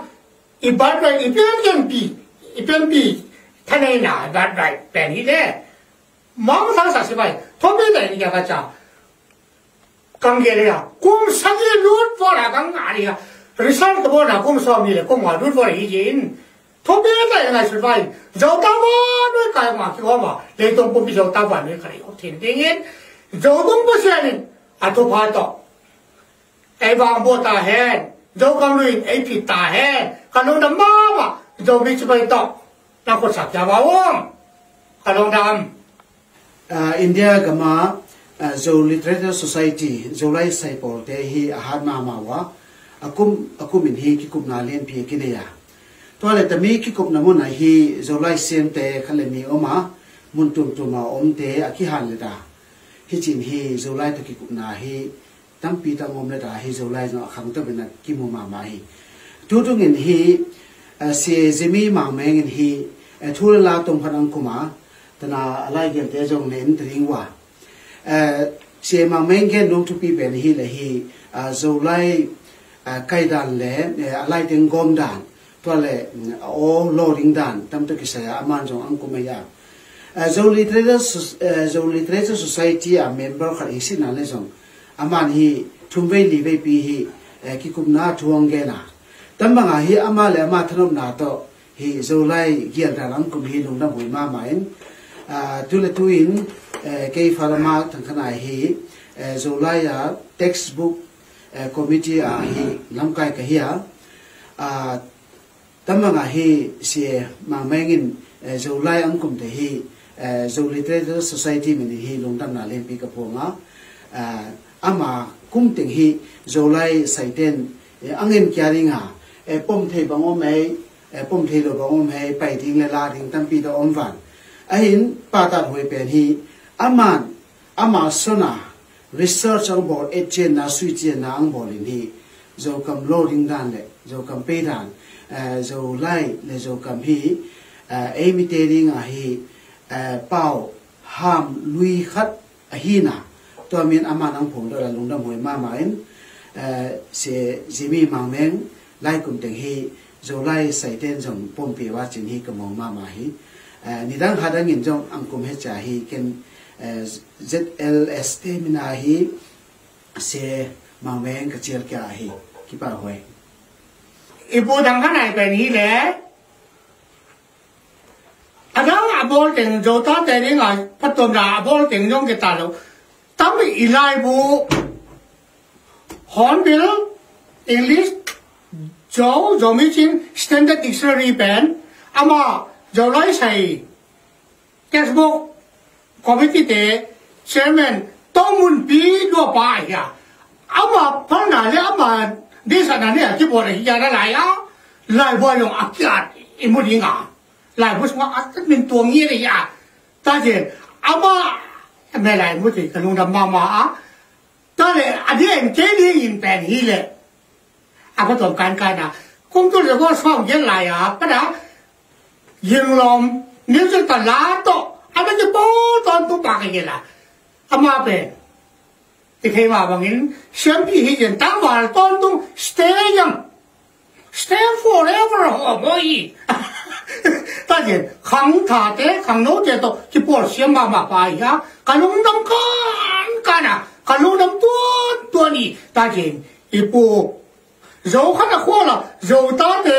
ý bắt rồi, ý biến chân bì, ý biến bì. Thế này là bắt rồi bèn ý đấy mong sáng sáng sẽ vậy. Thôi biết đấy nhà bà cha công nghệ này là cũng sáng ý lút vào là công nghệ này là rồi sáng cái bữa nào cũng sao mì là cũng ngồi lút vào ý gì thôi biết đấy là sẽ vậy. Dấu tao vào nuôi cái mà kêu mà lấy tôm cũng bị dấu tao vào nuôi cái này không thể tiếng hết dấu cũng có xe này. À phải tao ai bang bo ta hen zo kam lu ai pi ta hen ka no na ma ma zo bi chu bai to na ko sa ja ba wong ka no dam India mà zo à, literature society zo lại sai pol thế hi à, a mà ma ma wa akum akum in hi ki kum na liên pi ki ne ya à. to le ta mi ki kum na mun na hi zo lai sem te khale mi oma mun tum tum ma om te a ki han le da hi chin hi zo lai to ki kum na hi tam pi tam om le da hi zo lai no khang to ben na ki mu ma ma hi. Tu tu ngin hi se zemi ma meng in hi thu la tum phan ang kuma, tana alai gem te jong nen tring wa. Se ma meng gen nong tu pi ben hi le hi zo lai kai dan le alai teng gom dan to le, o loading dan, tam to kisaya aman jong ang kumaya zo literature zo literature society a member khar isi na le jong aman hi thumbe ni ve pi hi eh, ki kum na thuang ge na. Tam banga hi ama le ama thanom na to, hi zo lai gian da lang kum hi lung na bui ma main. Ah, tu le tu in eh, ke farama thang khana hi eh, zo lai ya textbook committee a hi lamkai ka hi a ah, tamanga hi se ma mengin zo lai ang kum te hi zo literature society min hi lungdam na len pi ka ponga ah, ama cung tình hi zo lai saiten e, angin kyaringa e pom thầy bằng ôm ấy e, pom thei lo ôm ấy bảy thiên le la thiên tam pi đó ôn vạn a hin, pa ta hoi bền hi. Aman ama sona research ang bol e chen na, sui chen na ang bol in hi. Zo lô loading đàn le, zo cầm bê đàn zo lai le zo cầm hi. Em mi te ring hi. Bao ham lui khat a hi na to min ama nang phung do la lung dam hoi ma ma eh, mang meng lại kum teng hi zo lai sai ten jong pom pi wa chin hi ka mong ma ma hi eh, ni dang ha dang in jong ang kum he cha hi ken eh, ZLS te mina hi se mang meng ka chial kya hi ki pa hoi. E Ibu dang kanai pen hi le. Adang abol teng jo ta đầu là a patom ra cái teng jong ke ta lo tam ilai bu hornbill english jo jo mi chin standard dictionary pen ama jo lai sai textbook committee te chairman tongmun pi do pa ya ama pan na le ama di sa na ne ki bo ne ya na lai ya lai bo yong akyat imuringa lai bo swa at min tuang ye ya ta je ama ไม่ไรมุติกลุงดำมามาอ่ะตอนนี้อันนี้เองเจนี่ยินแปลงนี้เลยอ่ะพอตบการกันอ่ะคงต้องจะว่าช่องยังไรอ่ะปะนะยิงลมนิ้วจะตลาดโตอันนั้นจะโป้ตอนตัวปากยังไงอามาเป็นที่เคยมาบางทีเสียงพี่เห็นตั้งว่าตอนต้อง stay ยัง stay forever โอ้ย 大姐扛他的扛楼的都就不先妈妈把呀，看龙能干干啊，看龙能多多你，大姐一步肉看的活了，肉大的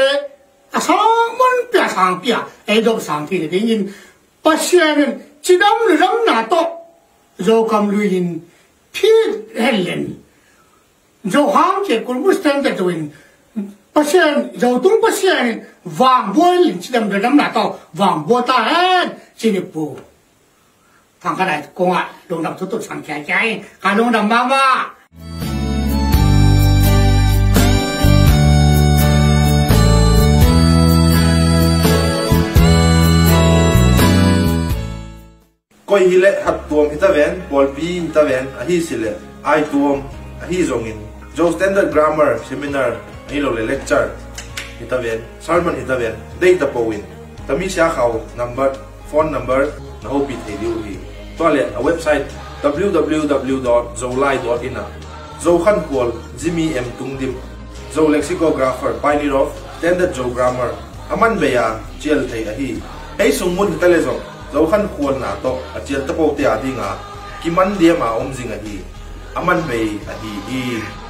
啊上门别上边，哎都上天的原因，把先人只能让拿到，肉 kam luin 偏人，肉行结果不是真的 doing。pasien zo tung pasien vàng boy lĩnh chỉ da đầm na tàu. Vàng bo ta hết. Chỉ được bù thằng cái này, cô ạ đồng đồng thứ tụt sẵn chai chai cả đồng đồng ba ba. Koi à hi le hat tuam hita ven bol pi hita ven a hi sile ai tuồng a hi zongin Joe standard grammar seminar hi lo le lecture hita ven sermon hita ven dei ta powin tami sia khau number, phone number na ho pi thei liu hi toilet a website www.zolai.in zo khan kol jimmy m. Tungdim. Zo lexicographer pioneer of standard zo grammar, aman beya chel thei a hi ei sungmun hita le zo zo khan kol na to a chel ta po te a dinga kiman dia ma om a hi aman bei a hi hi.